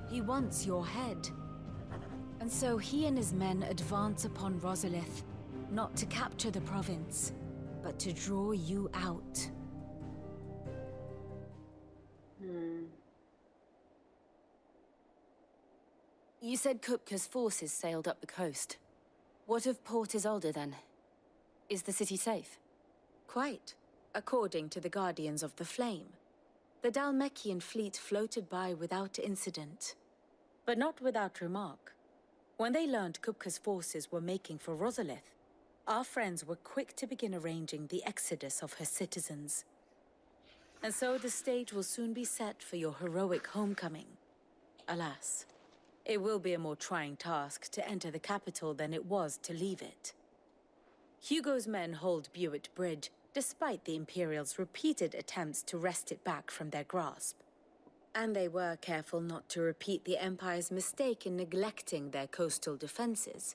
He wants your head. And so he and his men advance upon Rosalith, not to capture the province, but to draw you out. You said Kupka's forces sailed up the coast. What of Port Isolde then? Is the city safe? Quite, according to the Guardians of the Flame. The Dhalmekian fleet floated by without incident. But not without remark. When they learned Kupka's forces were making for Rosalith, our friends were quick to begin arranging the exodus of her citizens. And so the stage will soon be set for your heroic homecoming. Alas, it will be a more trying task to enter the capital than it was to leave it. Hugo's men hold Buet Bridge, despite the Imperials' repeated attempts to wrest it back from their grasp. And they were careful not to repeat the Empire's mistake in neglecting their coastal defenses.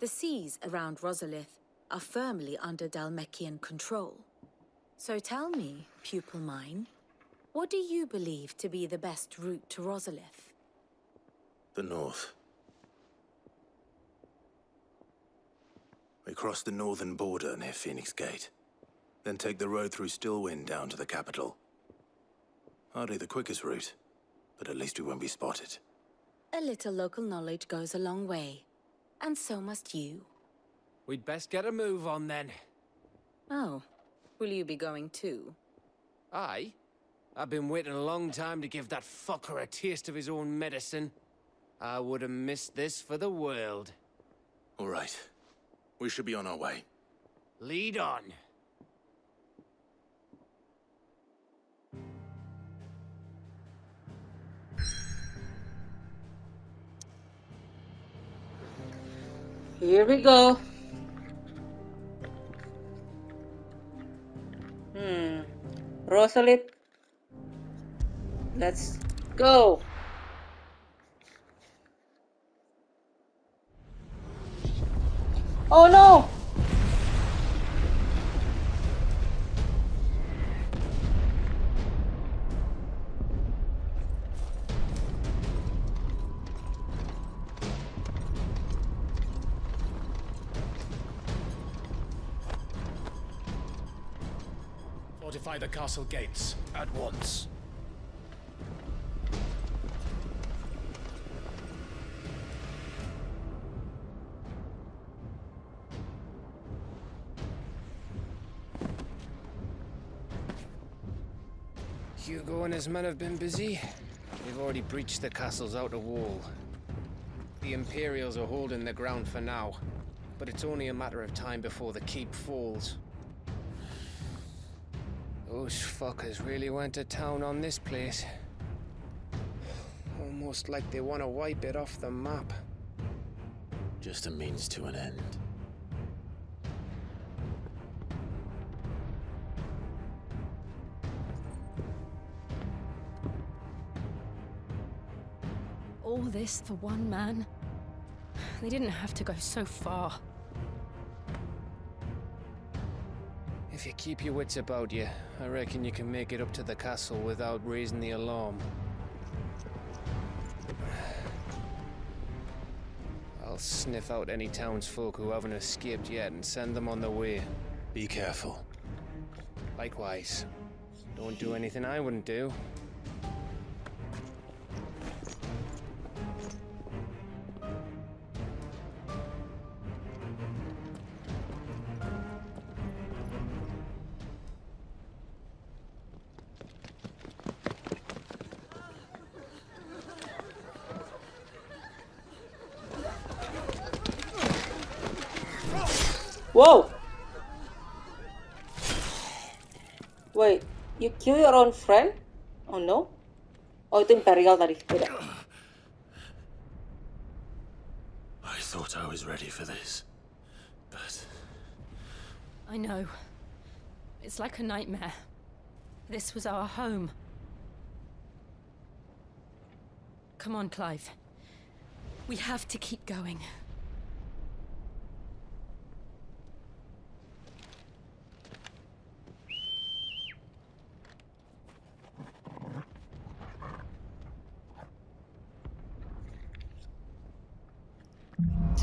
The seas around Rosalith are firmly under Dhalmekian control. So tell me, pupil mine, what do you believe to be the best route to Rosalith? The north. We cross the northern border near Phoenix Gate. Then take the road through Stillwind down to the capital. Hardly the quickest route, but at least we won't be spotted. A little local knowledge goes a long way. And so must you. We'd best get a move on then. Oh, will you be going too? I? I've been waiting a long time to give that fucker a taste of his own medicine. I would have missed this for the world. All right. We should be on our way. Lead on. Here we go. Hmm. Rosalith. Let's go. Oh no! Fortify the castle gates at once. Hugo and his men have been busy. They've already breached the castle's outer wall. The Imperials are holding the ground for now, but it's only a matter of time before the keep falls. Those fuckers really went to town on this place. Almost like they want to wipe it off the map. Just a means to an end. This for one man? They didn't have to go so far. If you keep your wits about you, I reckon you can make it up to the castle without raising the alarm. I'll sniff out any townsfolk who haven't escaped yet and send them on their way. Be careful. Likewise. Don't do anything I wouldn't do. Kill your own friend? Oh no? Oh itu Imperial tadi, beda. I thought I was ready for this. But I know. It's like a nightmare. This was our home. Come on, Clive. We have to keep going.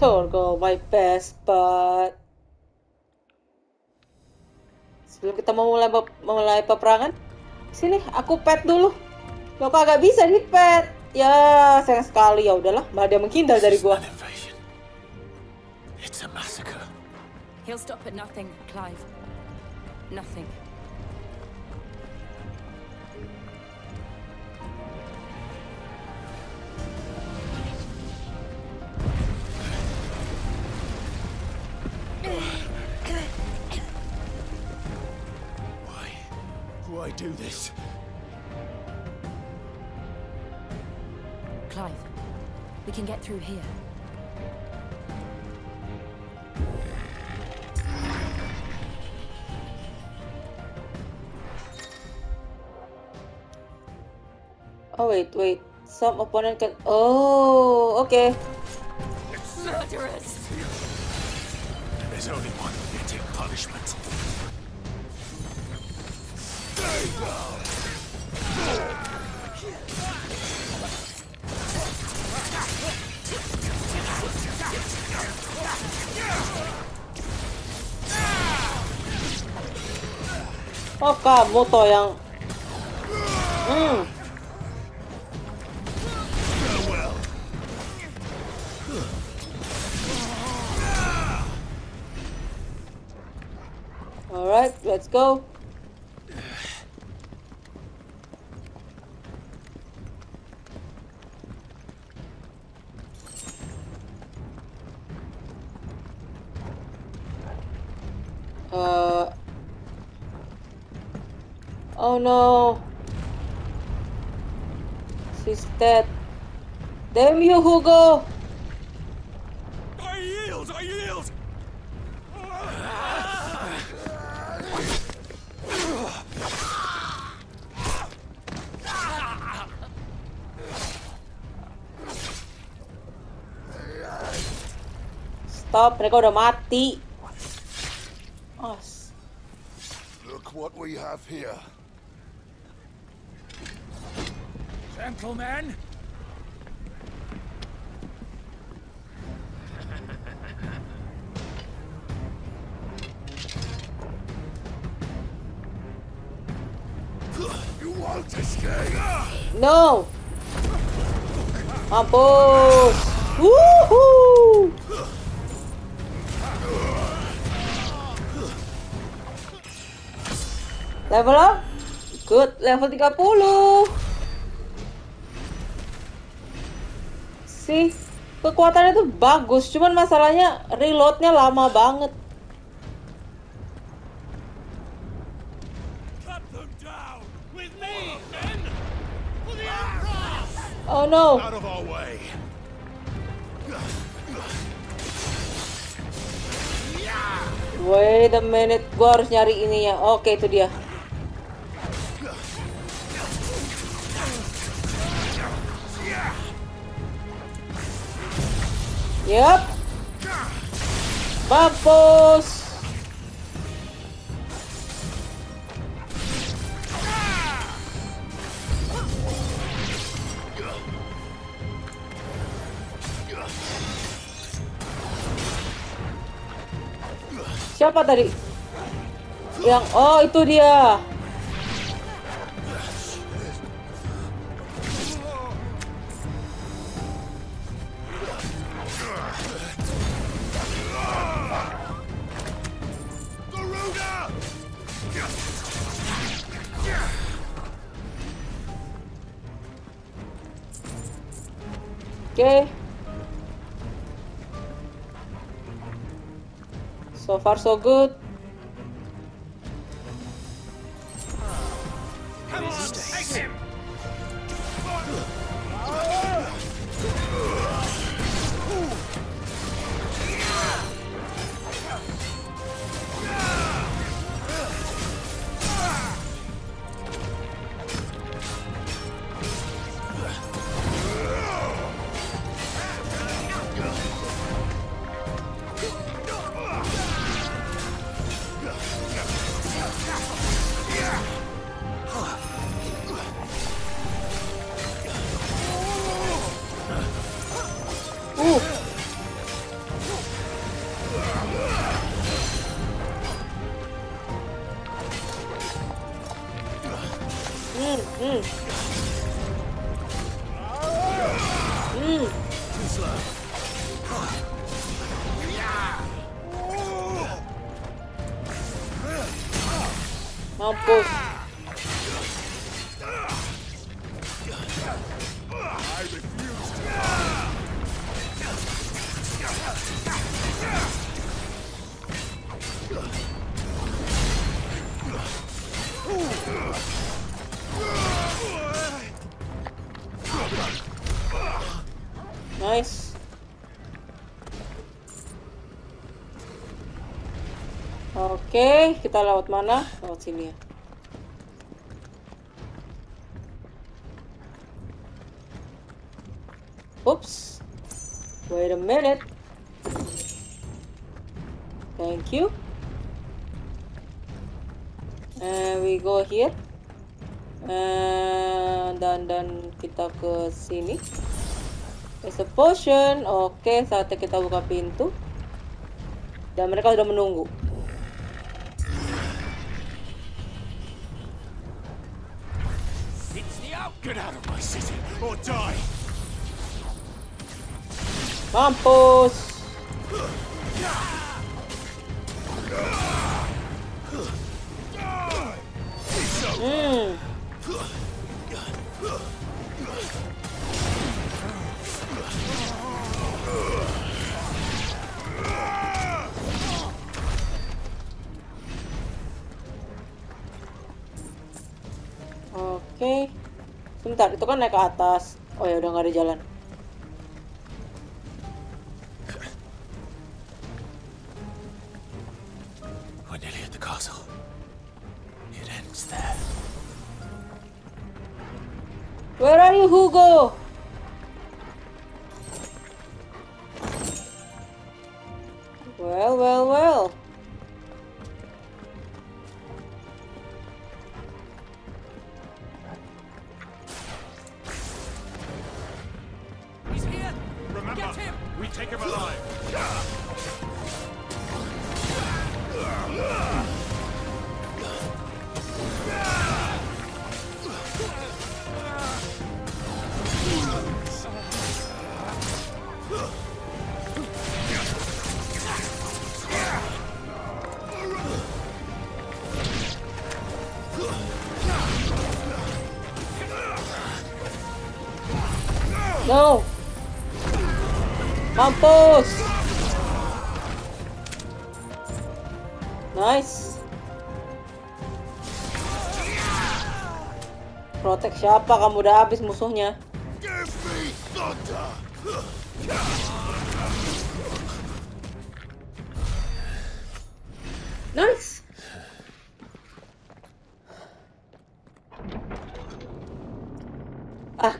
Torgo, my best, but sebelum kita memulai memulai peperangan, sini aku pet dulu. Lo kagak bisa di pet. Ya, sayang sekali ya udahlah, malah dia menghindar dari gua. it's a massacre. He'll stop at nothing, Clive. Nothing. Wait, wait. Some opponent can. Oh, okay. Murderers! There's only one fitting punishment. Oh kamu toh yang. Hmm. No. She's dead. Damn you, Hugo! I yield! I yield! Stop, mereka udah mati. Oh, Look what we have here. Gentlemen, You won't escape! No! Mampus! Woohoo! Level up? Good, level 30. Sih, kekuatannya tuh bagus, cuman masalahnya reloadnya lama banget. Oh no! Out of our way! Wait a minute, gua harus nyari ini ya. Oke, itu dia. Yep. Mampus. Siapa tadi? Yang oh itu dia. Far so good. Kita lewat mana? Lewat sini ya. Oops. Wait a minute. Thank you. And we go here. And dan dan kita ke sini. It's a potion. Oke, saatnya kita buka pintu. Dan mereka sudah menunggu. Or die! Naik ke atas. Oh ya udah nggak ada jalan. No. Mampus. Nice. Protek siapa? Kamu udah habis musuhnya.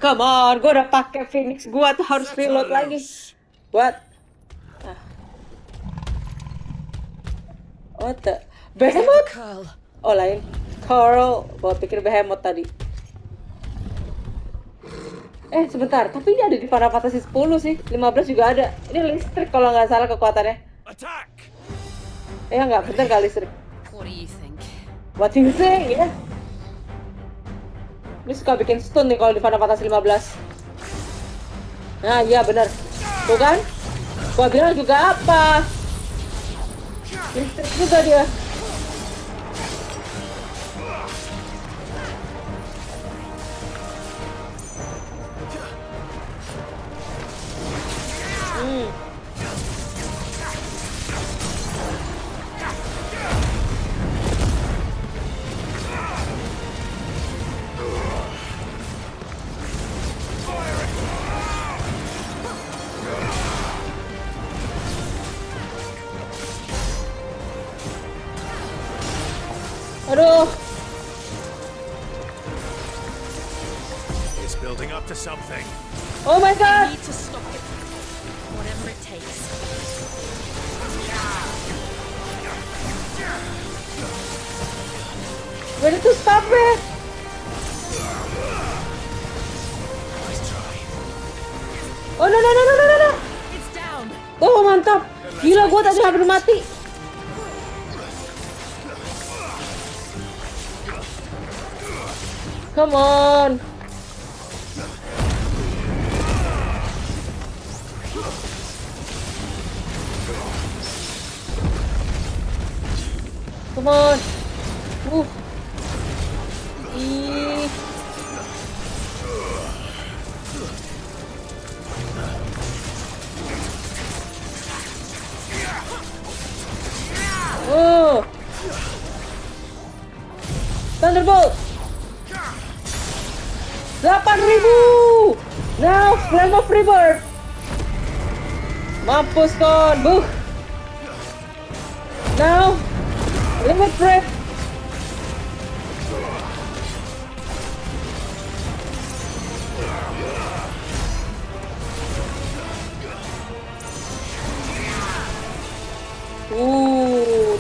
Come on. Gue udah pakai Phoenix gua tuh harus reload lagi. What? Ah. What the? Behemoth? Oh, lain. Carl. Gua pikir Behemoth tadi. Eh, sebentar. Tapi ini ada di Final Fantasy 10 sih. 15 juga ada. Ini listrik kalau nggak salah kekuatannya. Attack! Eh nggak bener kali Sri. What do you think? What you say ya? Ini suka bikin stun nih kalau di Final Fantasy 15. Nah iya bener. Tuh kan? Gua bilang juga apa? Listrik juga dia. Hmm.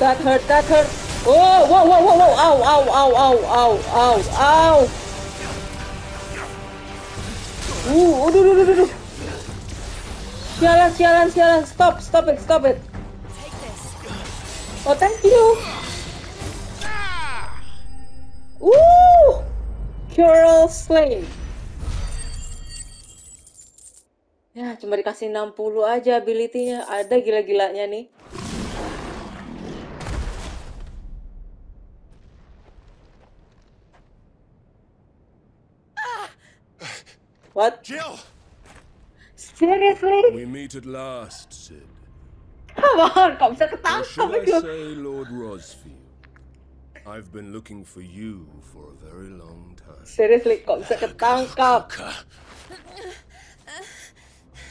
That hurt, that hurt. Oh, whoa, whoa, whoa, whoa, ow, ow, ow, ow, ow, ow, ow. Uh, aduh, aduh, aduh, aduh. Sialan, sialan, sialan. Stop, stop it, stop it. Oh, thank you. Ooh, Curl Slave. Ya, cuma dikasih 60 aja ability-nya. Ada gila-gilanya nih. What? Jill! Seriously? We meet at last, Cid. Come on, kok bisa Or ketangkap should I itu? say Lord Rosfield? I've been looking for you for a very long time. Seriously, kok bisa ketangkap?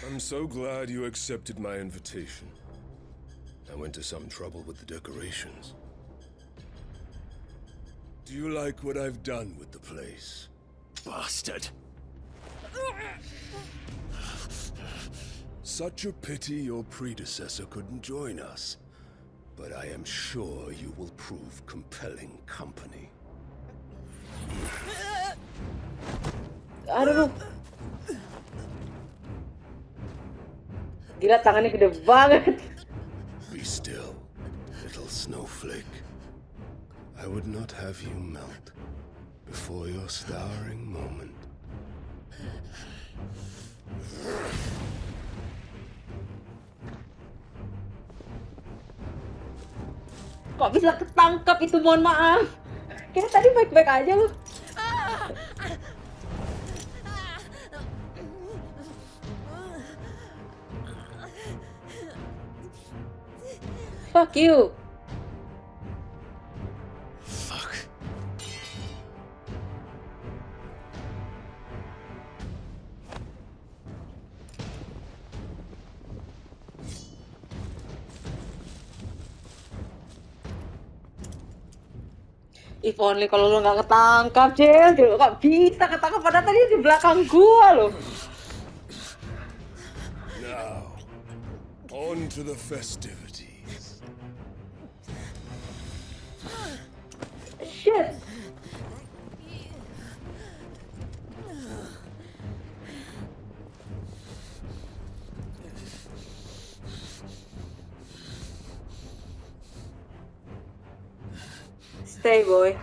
I'm so glad you accepted my invitation. I went to some trouble with the decorations. Do you like what I've done with the place? Bastard. Such a pity your predecessor couldn't join us. But I am sure you will prove compelling company. Aduh. Gila tangannya gede banget. Be still, little snowflake. I would not have you melt before your starring moment. Kok bisa ketangkap itu mohon maaf. Kayaknya tadi baik-baik aja lu. Fuck you. If only kalau lu nggak ketangkap, Cil. Cil, kok bisa ketangkap? Padahal tadi di belakang gua loh. Now, on to the festivities. Shit. Stay, [sighs] boy.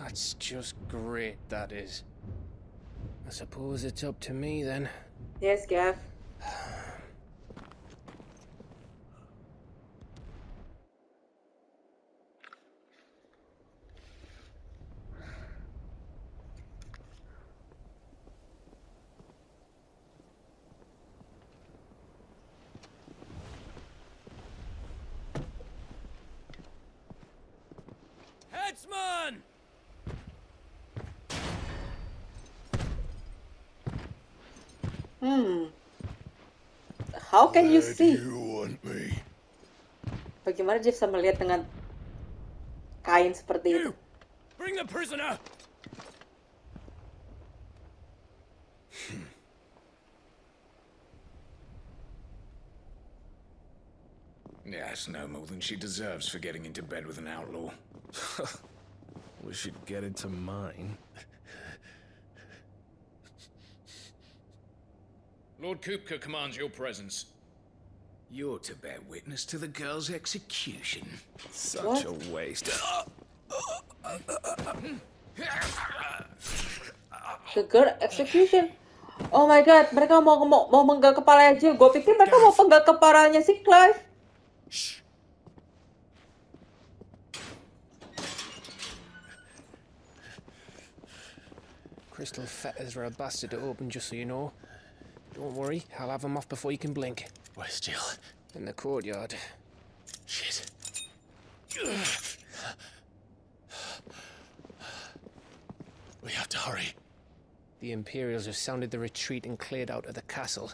That's just great, that is. I suppose it's up to me then. Yes, Gav. [sighs] Headsman! Hmm. How can you see? You want me? Bagaimana dia bisa melihat dengan kain seperti itu? Bring the prisoner! Yes, no more than she deserves for getting into bed with an outlaw. [laughs] we should get into mine. Lord Kupka commands your presence. You're to bear witness to the girl's execution. Such What? a waste. The girl execution. Oh my god, mereka mau mau, mau menggal kepala Jill. Gue pikir mereka mau penggal kepalanya si Clive. Crystal fetters are a bastard to open, just so you know. Don't worry, I'll have them off before you can blink. Where's Jill? In the courtyard. Shit. We have to hurry. The Imperials have sounded the retreat and cleared out of the castle.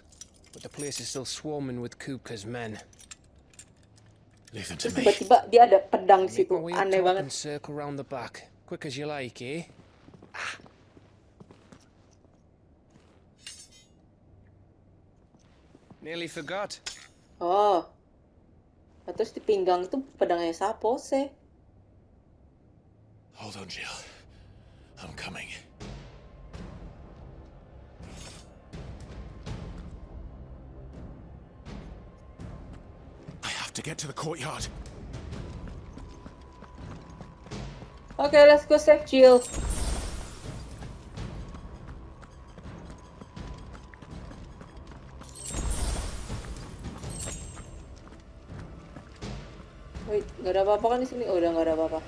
But the place is still swarming with Kupka's men. Leave them to me. tiba-tiba dia ada pedang di Make situ. my way up Aneh banget. and circle round the back. Quick as you like, eh? Nearly forgot. Oh. Nah, terus di pinggang itu pedangnya Sapo sih. Hold on, Jill. I'm coming. I have to get to the courtyard. Okay, let's go save Jill. Nggak ada apa-apa kan di sini? Oh, udah nggak ada apa-apa.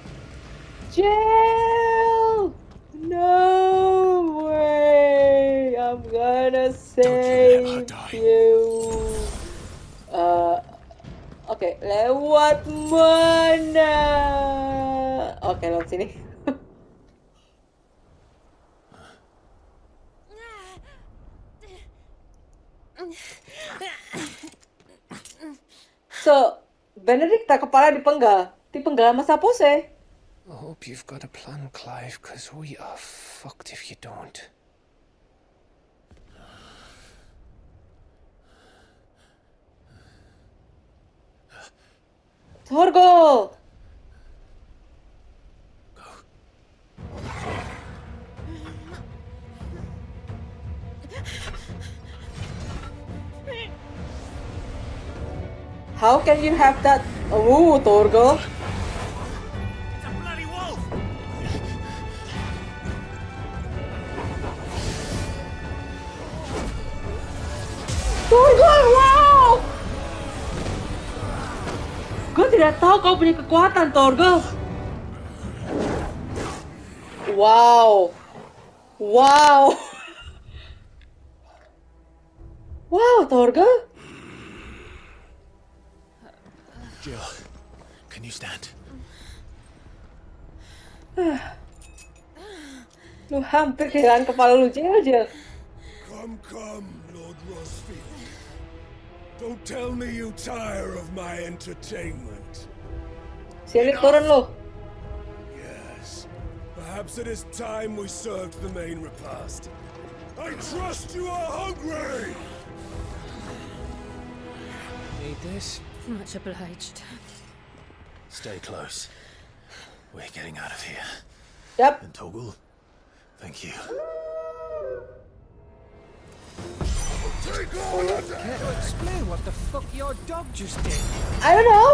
Jill! No way! I'm gonna save you. Uh, Oke, lewat mana? Oke, lewat sini. [laughs] So, Benedicta kepala dipenggal. Dipenggal sama Sapo sih. I hope you've got a plan, Clive, because we are fucked if you don't. Torgo! How can you have that? Oh, Torgo. Torgo, wow! Gue tidak tahu kau punya kekuatan, Torgo. Wow. Wow. [laughs] Wow, Torgo. Lu hampir kehilangan kepala lu, Jill, Jill. Come, come, Lord Rosfield. Don't tell me you tire of my entertainment. Sini turun lu. Yes. Perhaps it is time we served the main repast. I trust you are hungry! Need this? Much obliged. Stay close. We're getting out of here. Yep. And Torgal, thank you. Care to explain what the fuck your dog just did? I don't know.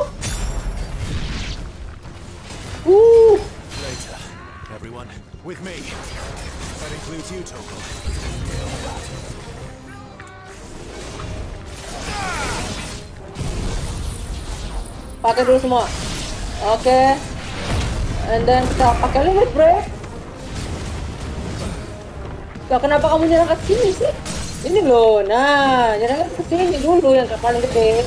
Ooh. Later. Everyone, with me. That includes you, Torgal. Pakai dulu semua. Oke. Okay. And then kita pakai limit break. Nah, kenapa kamu nyerang ke sini sih? Ini loh, nah, nyerang ke sini dulu yang paling gede.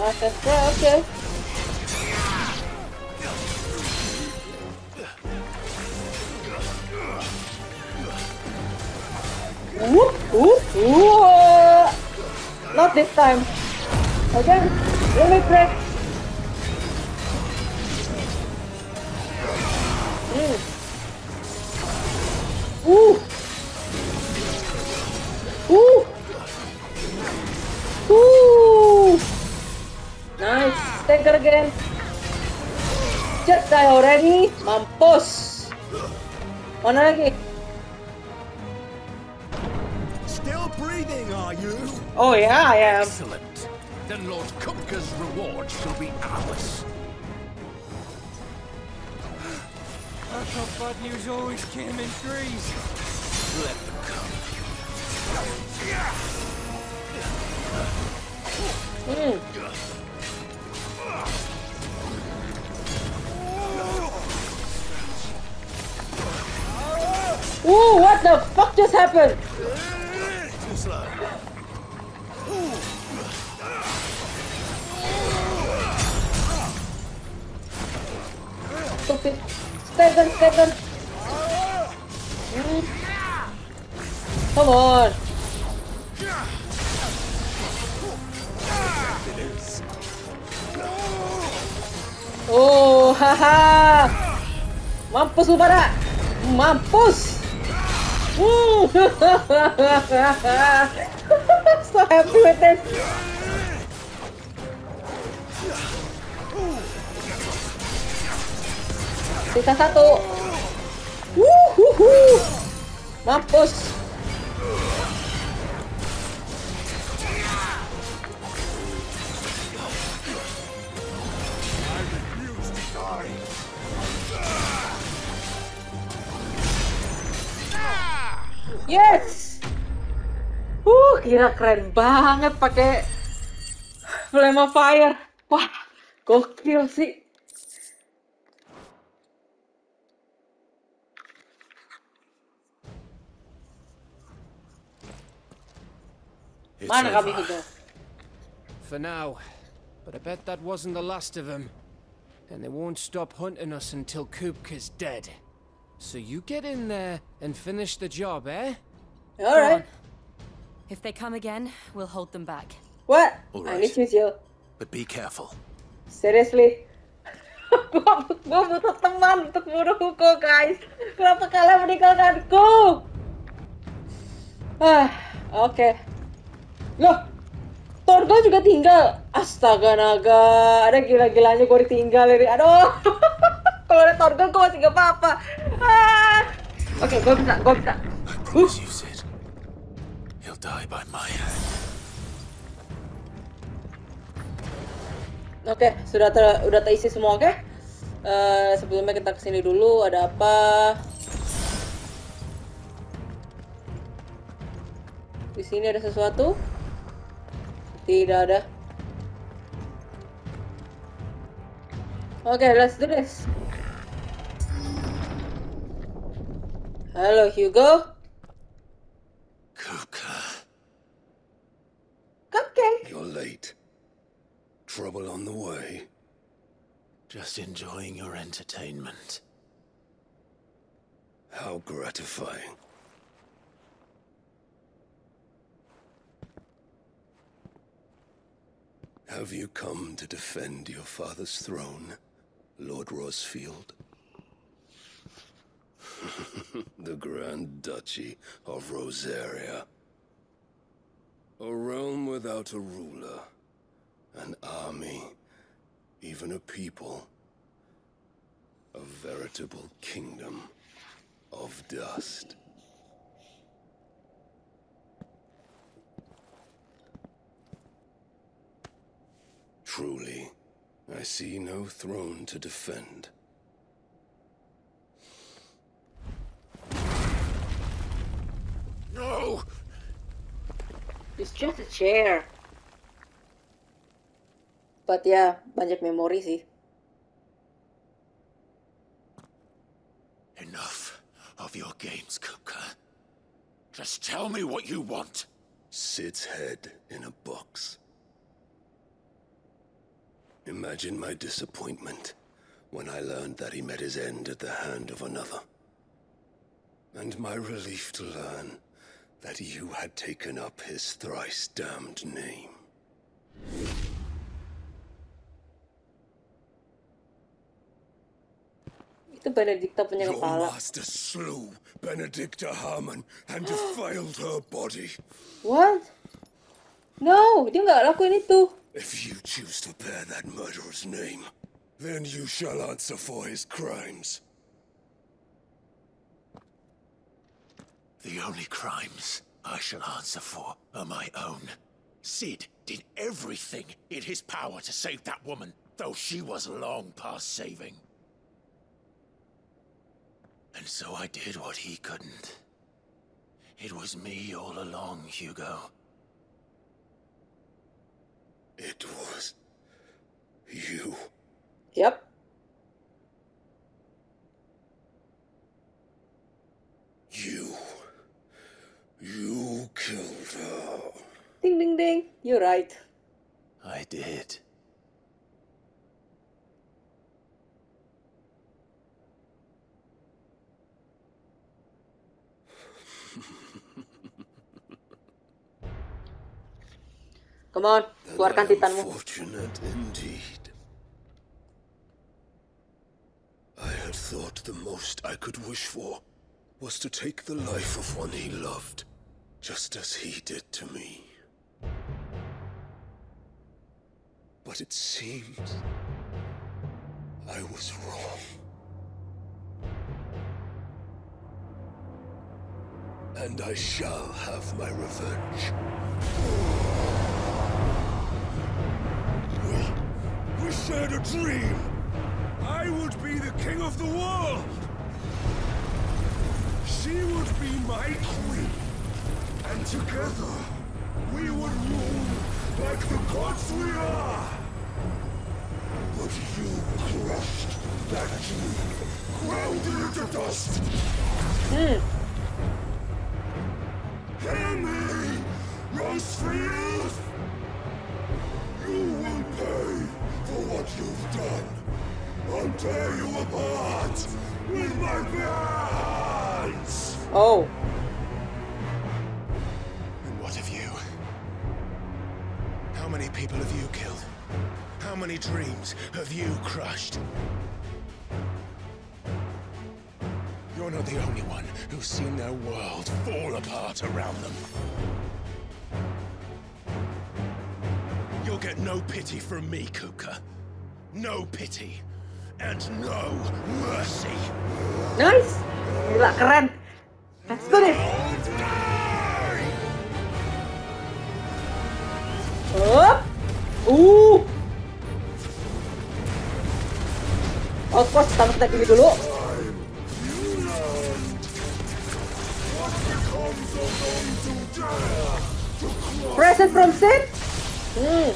Ah, oke, oke, oke. Wuh. Not this time. Okay, me break. Mm. Ooh. Ooh. Ooh. Nice. Tanker again. Just die already. Mampus. Mana lagi? Still breathing, are you? Oh yeah, I am. Excellent. Then Lord Kupka's reward shall be ours. I thought bad news always came in threes. Let them come. Hmm. Ooh, what the fuck just happened? Slow. Stupid. Stephen, Stephen. Hmm. Come on. Oh, haha. Mampus lu pada. Mampus. Hmm. [laughs] so happy with this. Sisa satu. Wuhuhu. Mampus. Yes. Uh, gila keren banget pakai Flame of Fire. Wah, gokil sih. It's Mana kami over. Hugo? For now. But I bet that wasn't the last of them. And they won't stop hunting us until Kupka's dead. So you get in there and finish the job, eh? All right. If they come again, we'll hold them back. What? All I right. need to you. But be careful. Seriously. gua, gua butuh teman untuk bunuh Hugo, guys. Kenapa kalian meninggalkanku? Ah, oke. Loh, Torgo juga tinggal. Astaga naga, ada gila-gilanya gue ditinggal ini. Aduh, [laughs] kalau ada Torgo gue masih gak apa-apa. Ah. Oke, gue bisa, gue bisa. Sid. He'll die by my hand. Oke, sudah ter, udah terisi semua, oke? Eh, sebelumnya kita ke sini dulu, ada apa? Di sini ada sesuatu? Tidak ada. Oke, let's do this. Halo Hugo. Kupka. Cupcake. You're late. Trouble on the way. Just enjoying your entertainment. How gratifying. Have you come to defend your father's throne, Lord Rosfield? [laughs] the Grand Duchy of Rosaria. A realm without a ruler. An army even a people. A veritable kingdom of dust. Truly, I see no throne to defend. No! It's just a chair. But ya, banyak memori sih. Enough of your games, Kupka. Just tell me what you want. Cid's head in a box. Imagine my disappointment when I learned that he met his end at the hand of another. And my relief to learn that you had taken up his thrice damned name. Itu Benedicta punya Your master slew Benedicta Harmon and [gasps] defiled her body. What? No, dia nggak lakuin itu. If you choose to bear that murderer's name, then you shall answer for his crimes. The only crimes I shall answer for are my own. Cid did everything in his power to save that woman, though she was long past saving. And so I did what he couldn't. It was me all along, Hugo. It was you. Yep. You. You killed her. Ding ding ding. You're right. I did. Come on, keluarkan titanmu. Fortunate indeed. I had thought the most I could wish for was to take the life of one he loved, just as he did to me. But it seems I was wrong. And I shall have my revenge. We, we shared a dream. I would be the king of the world. She would be my queen. And together, we would rule like the gods we are. But you crushed that dream, ground into dust. Hear me, Rosfield! You will pay for what you've done. I'll tear you apart with my hands! Oh. Many people have you killed? How many dreams have you crushed? You're not the only one who's seen their world fall apart around them. You'll get no pity from me, Kupka. No pity. And no mercy. Nice. Gila, keren. Let's go. Up. Uh. Of course, kita kita ini dulu. Present from Sid? Hmm.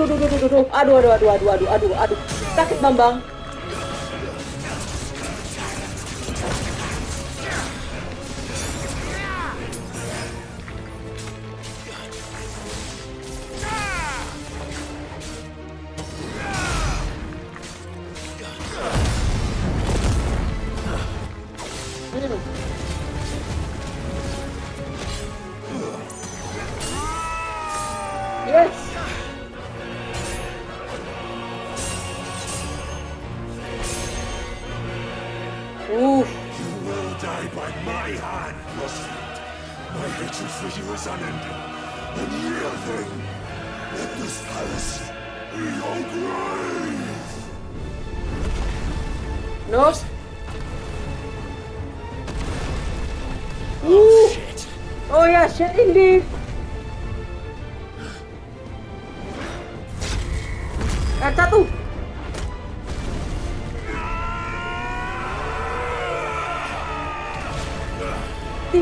aduh aduh aduh aduh aduh aduh aduh aduh aduh aduh. Sakit Bambang.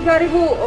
3000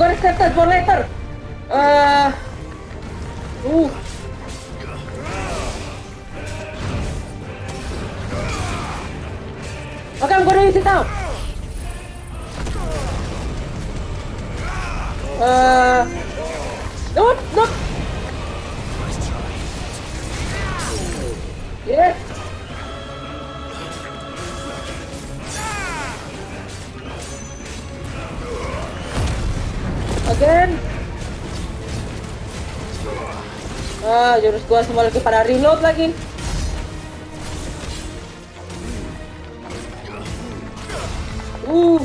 gue reseptor, gue letter. Uh, Gua semua lagi pada reload lagi. Uh. uh.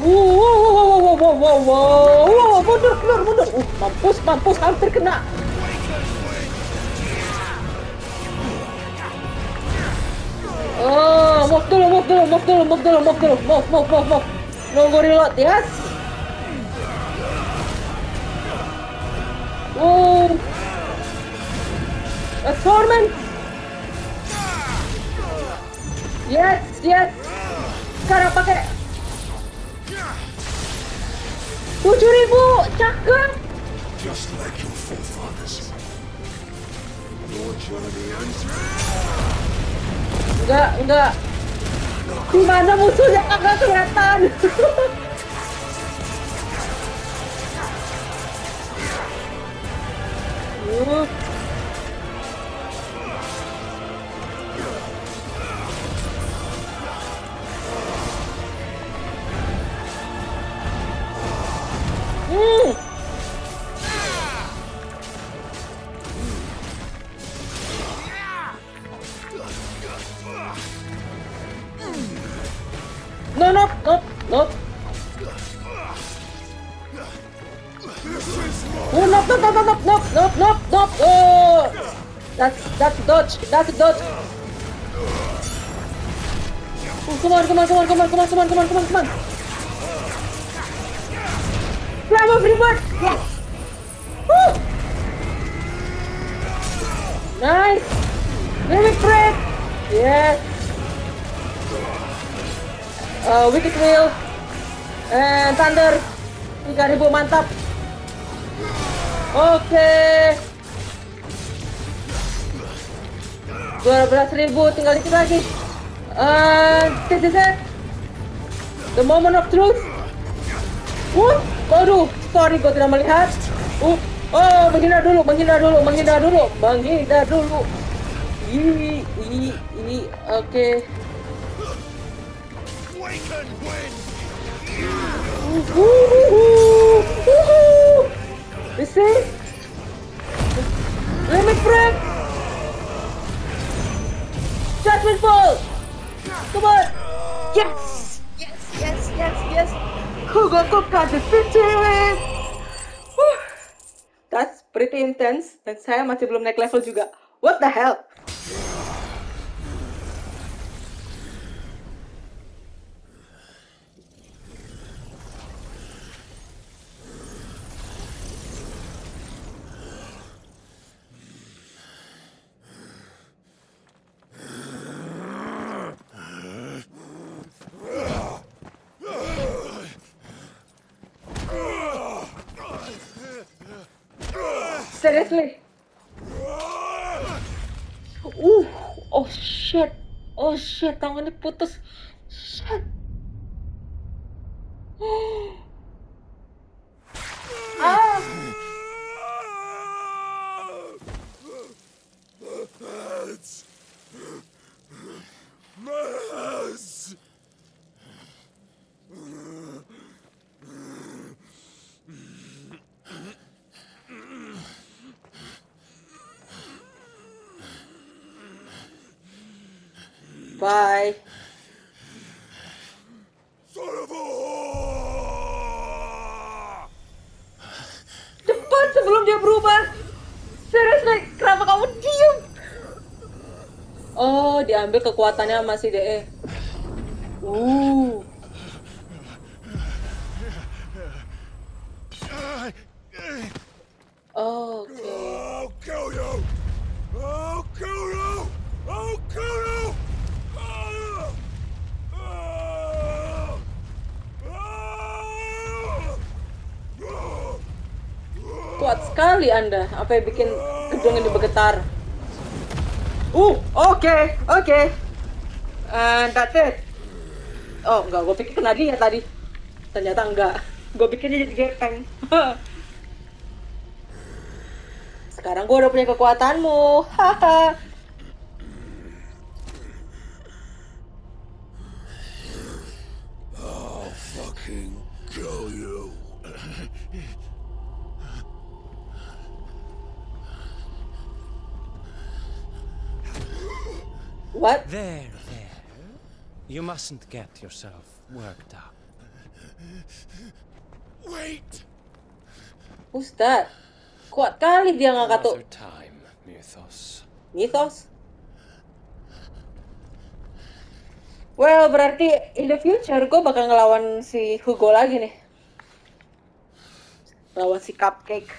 Wow, wow, wow, wow, wow, wow, wow, wow, mundur, mundur, mundur. Uh, mampus, mampus, hampir kena. Oh, move dulu, move dulu, move dulu, move dulu, move dulu, move, move, move, move. Nunggu reload, yes. Oh, Torment. Yes, yes. Sekarang pakai tujuh ribu, cakep. Just like your forefathers. Your journey ends Enggak, enggak. Di mana musuhnya kagak kelihatan. [laughs] a dodge. Oh, come on, come on, come on, come on, come on, come on, come on, come on, come on. Grab everyone. Yes. Woo. Nice. Mimic break. Yes. Uh, wicked wheel and thunder 3000 mantap oke 12.000 tinggal dikit lagi. Uh, the moment of truth. Uh, waduh sorry gue tidak melihat. Uh, oh menghindar dulu menghindar dulu menghindar dulu menghindar dulu. Ih, ih, ih, oke. You see? Dan saya masih belum naik level juga. What the hell? Seriously? Uh, oh shit. Oh shit, tangannya putus. Shit. ah. Mads! Mads! Bye. Son of a whore! Cepat sebelum dia berubah. Seriously, kenapa kamu diem? Oh, diambil kekuatannya masih DE. Uh. Oke. Ah! Ah! Kuat sekali Anda. Apa yang bikin gedung ini bergetar? Uh, oke, oke. And that's it. Oh, enggak. Gue pikir kena dia tadi. Ternyata enggak. Gue pikir dia jadi gepeng. [laughs] Sekarang gue udah punya kekuatanmu. Haha. [laughs] mustn't get yourself worked up. Wait! Who's that? Kuat kali dia ngangkat tuh. Another time, Mythos. Mythos? Well, berarti in the future gue bakal ngelawan si Hugo lagi nih. Lawan si Cupcake.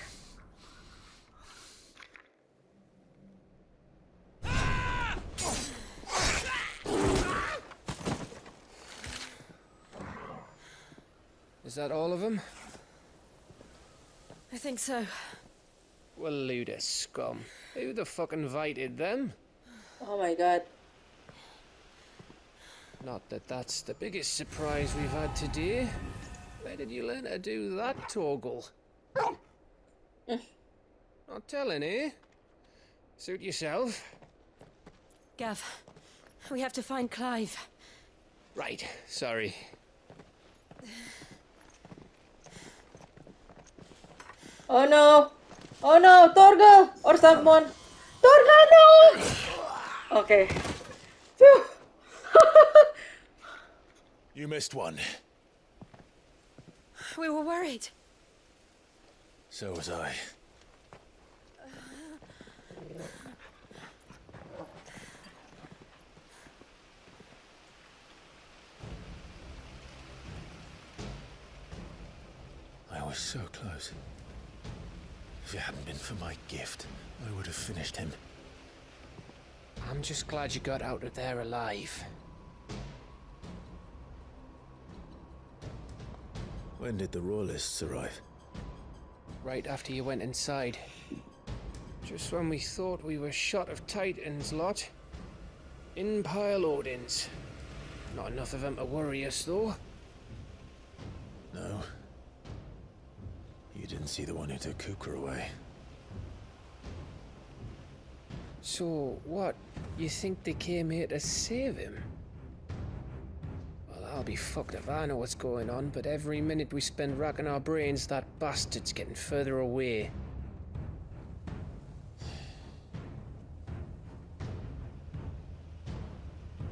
Is that all of them? I think so. Well, Waloeder scum. Who the fuck invited them? Oh my god. Not that that's the biggest surprise we've had today. Where did you learn to do that, Torgal? [laughs] Not telling, eh? Suit yourself. Gav, we have to find Clive. Right, sorry. Oh no. Oh no, Torgal or someone. Torgal no. Okay. Phew. You missed one. We were worried. So was I. I was so close. If it hadn't been for my gift, I would have finished him. I'm just glad you got out of there alive. When did the Royalists arrive? Right after you went inside. Just when we thought we were shot of Titans lot. In pile Odins. Not enough of them to worry us, though. No. Didn't see the one who took Kupka away. So, what? You think they came here to save him? Well, I'll be fucked if I know what's going on, but every minute we spend racking our brains, that bastard's getting further away.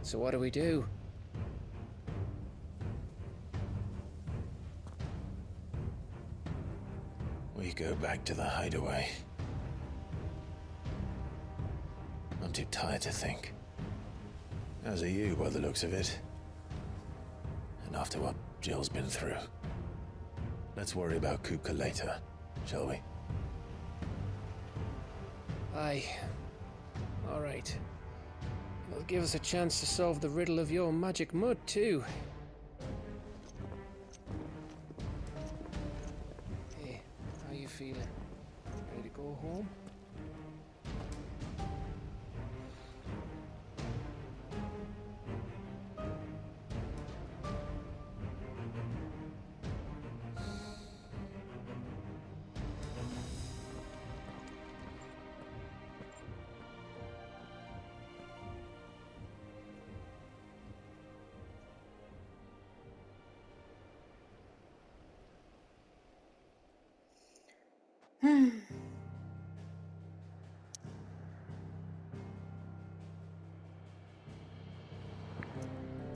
So what do we do? Go back to the hideaway. I'm too tired to think. As are you, by the looks of it. And after what Jill's been through. Let's worry about Kupka later, shall we? Aye. All right. It'll give us a chance to solve the riddle of your magic mud, too.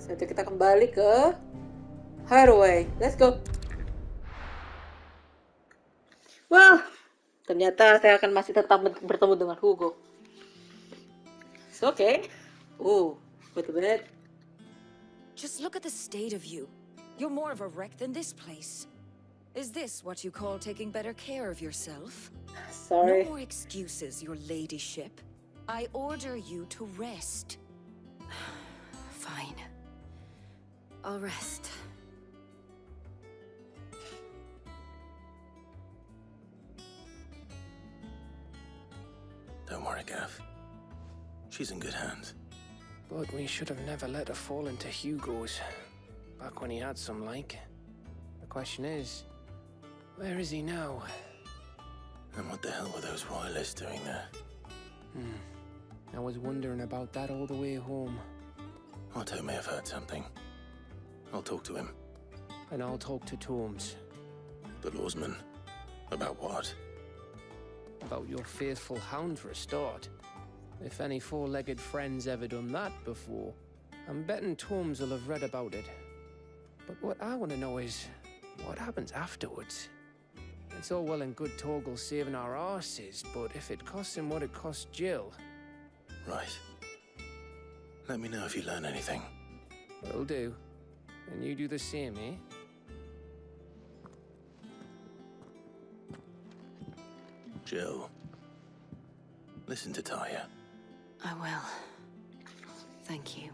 Saat itu kita kembali ke Hideaway. Let's go. Wah, ternyata saya akan masih tetap bertemu dengan Hugo. It's okay. Ooh, wait a minute. Just look at the state of you. You're more of a wreck than this place. Is this what you call taking better care of yourself? Sorry. No more excuses, your ladyship. I order you to rest. [sighs] Fine. I'll rest. Don't worry, Gav. She's in good hands. But we should have never let her fall into Hugo's. Back when he had some like. The question is, where is he now? And what the hell were those royalists doing there? Hmm. I was wondering about that all the way home. Otto may have heard something. I'll talk to him. And I'll talk to Torms. The loresman. About what? About your faithful hound for a start. If any four-legged friend's ever done that before, I'm betting Torms will have read about it. But what I want to know is, what happens afterwards? It's all well and good Torgal saving our arses, but if it costs him what it cost Jill... Right. Let me know if you learn anything. Will do. And you do the same, eh? Jill. Listen to Tarja. I will. Thank you.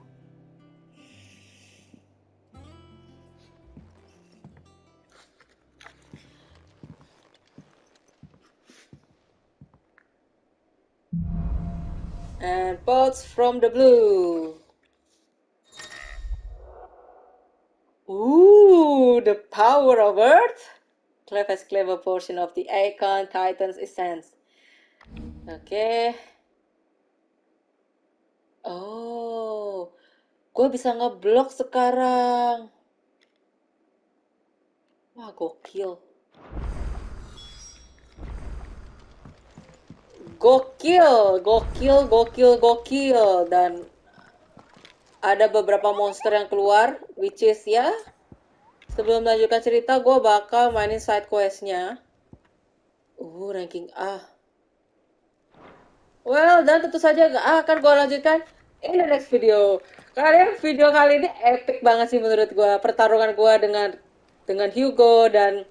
And Bolts from the Blue. Ooh, the power of Earth. Clever's clever portion of the Icon Titan's essence. Oke. Okay. Oh, gue bisa ngeblok sekarang. Wah, gokil. Gokil, gokil, gokil, gokil. Dan ada beberapa monster yang keluar, which is ya. Sebelum melanjutkan cerita, gue bakal mainin side questnya. Uh, ranking A. Well, dan tentu saja akan gue lanjutkan in the next video. Kalian video kali ini epic banget sih menurut gue. Pertarungan gue dengan dengan Hugo dan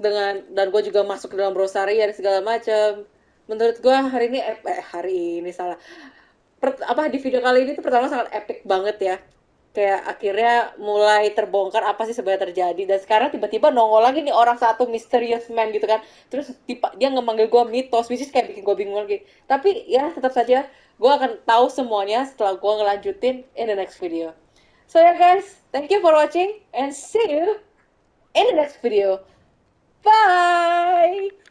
dengan dan gue juga masuk ke dalam Rosaria dan segala macam menurut gue hari ini eh, hari ini salah per, apa di video kali ini tuh pertama sangat epic banget ya. Kayak akhirnya mulai terbongkar apa sih sebenarnya terjadi. Dan sekarang tiba-tiba nongol lagi nih orang satu mysterious man gitu kan. Terus tiba dia ngemanggil gue mitos which is kayak bikin gue bingung lagi. Tapi ya tetap saja gue akan tahu semuanya setelah gue ngelanjutin in the next video. So yeah, guys thank you for watching and see you in the next video. Bye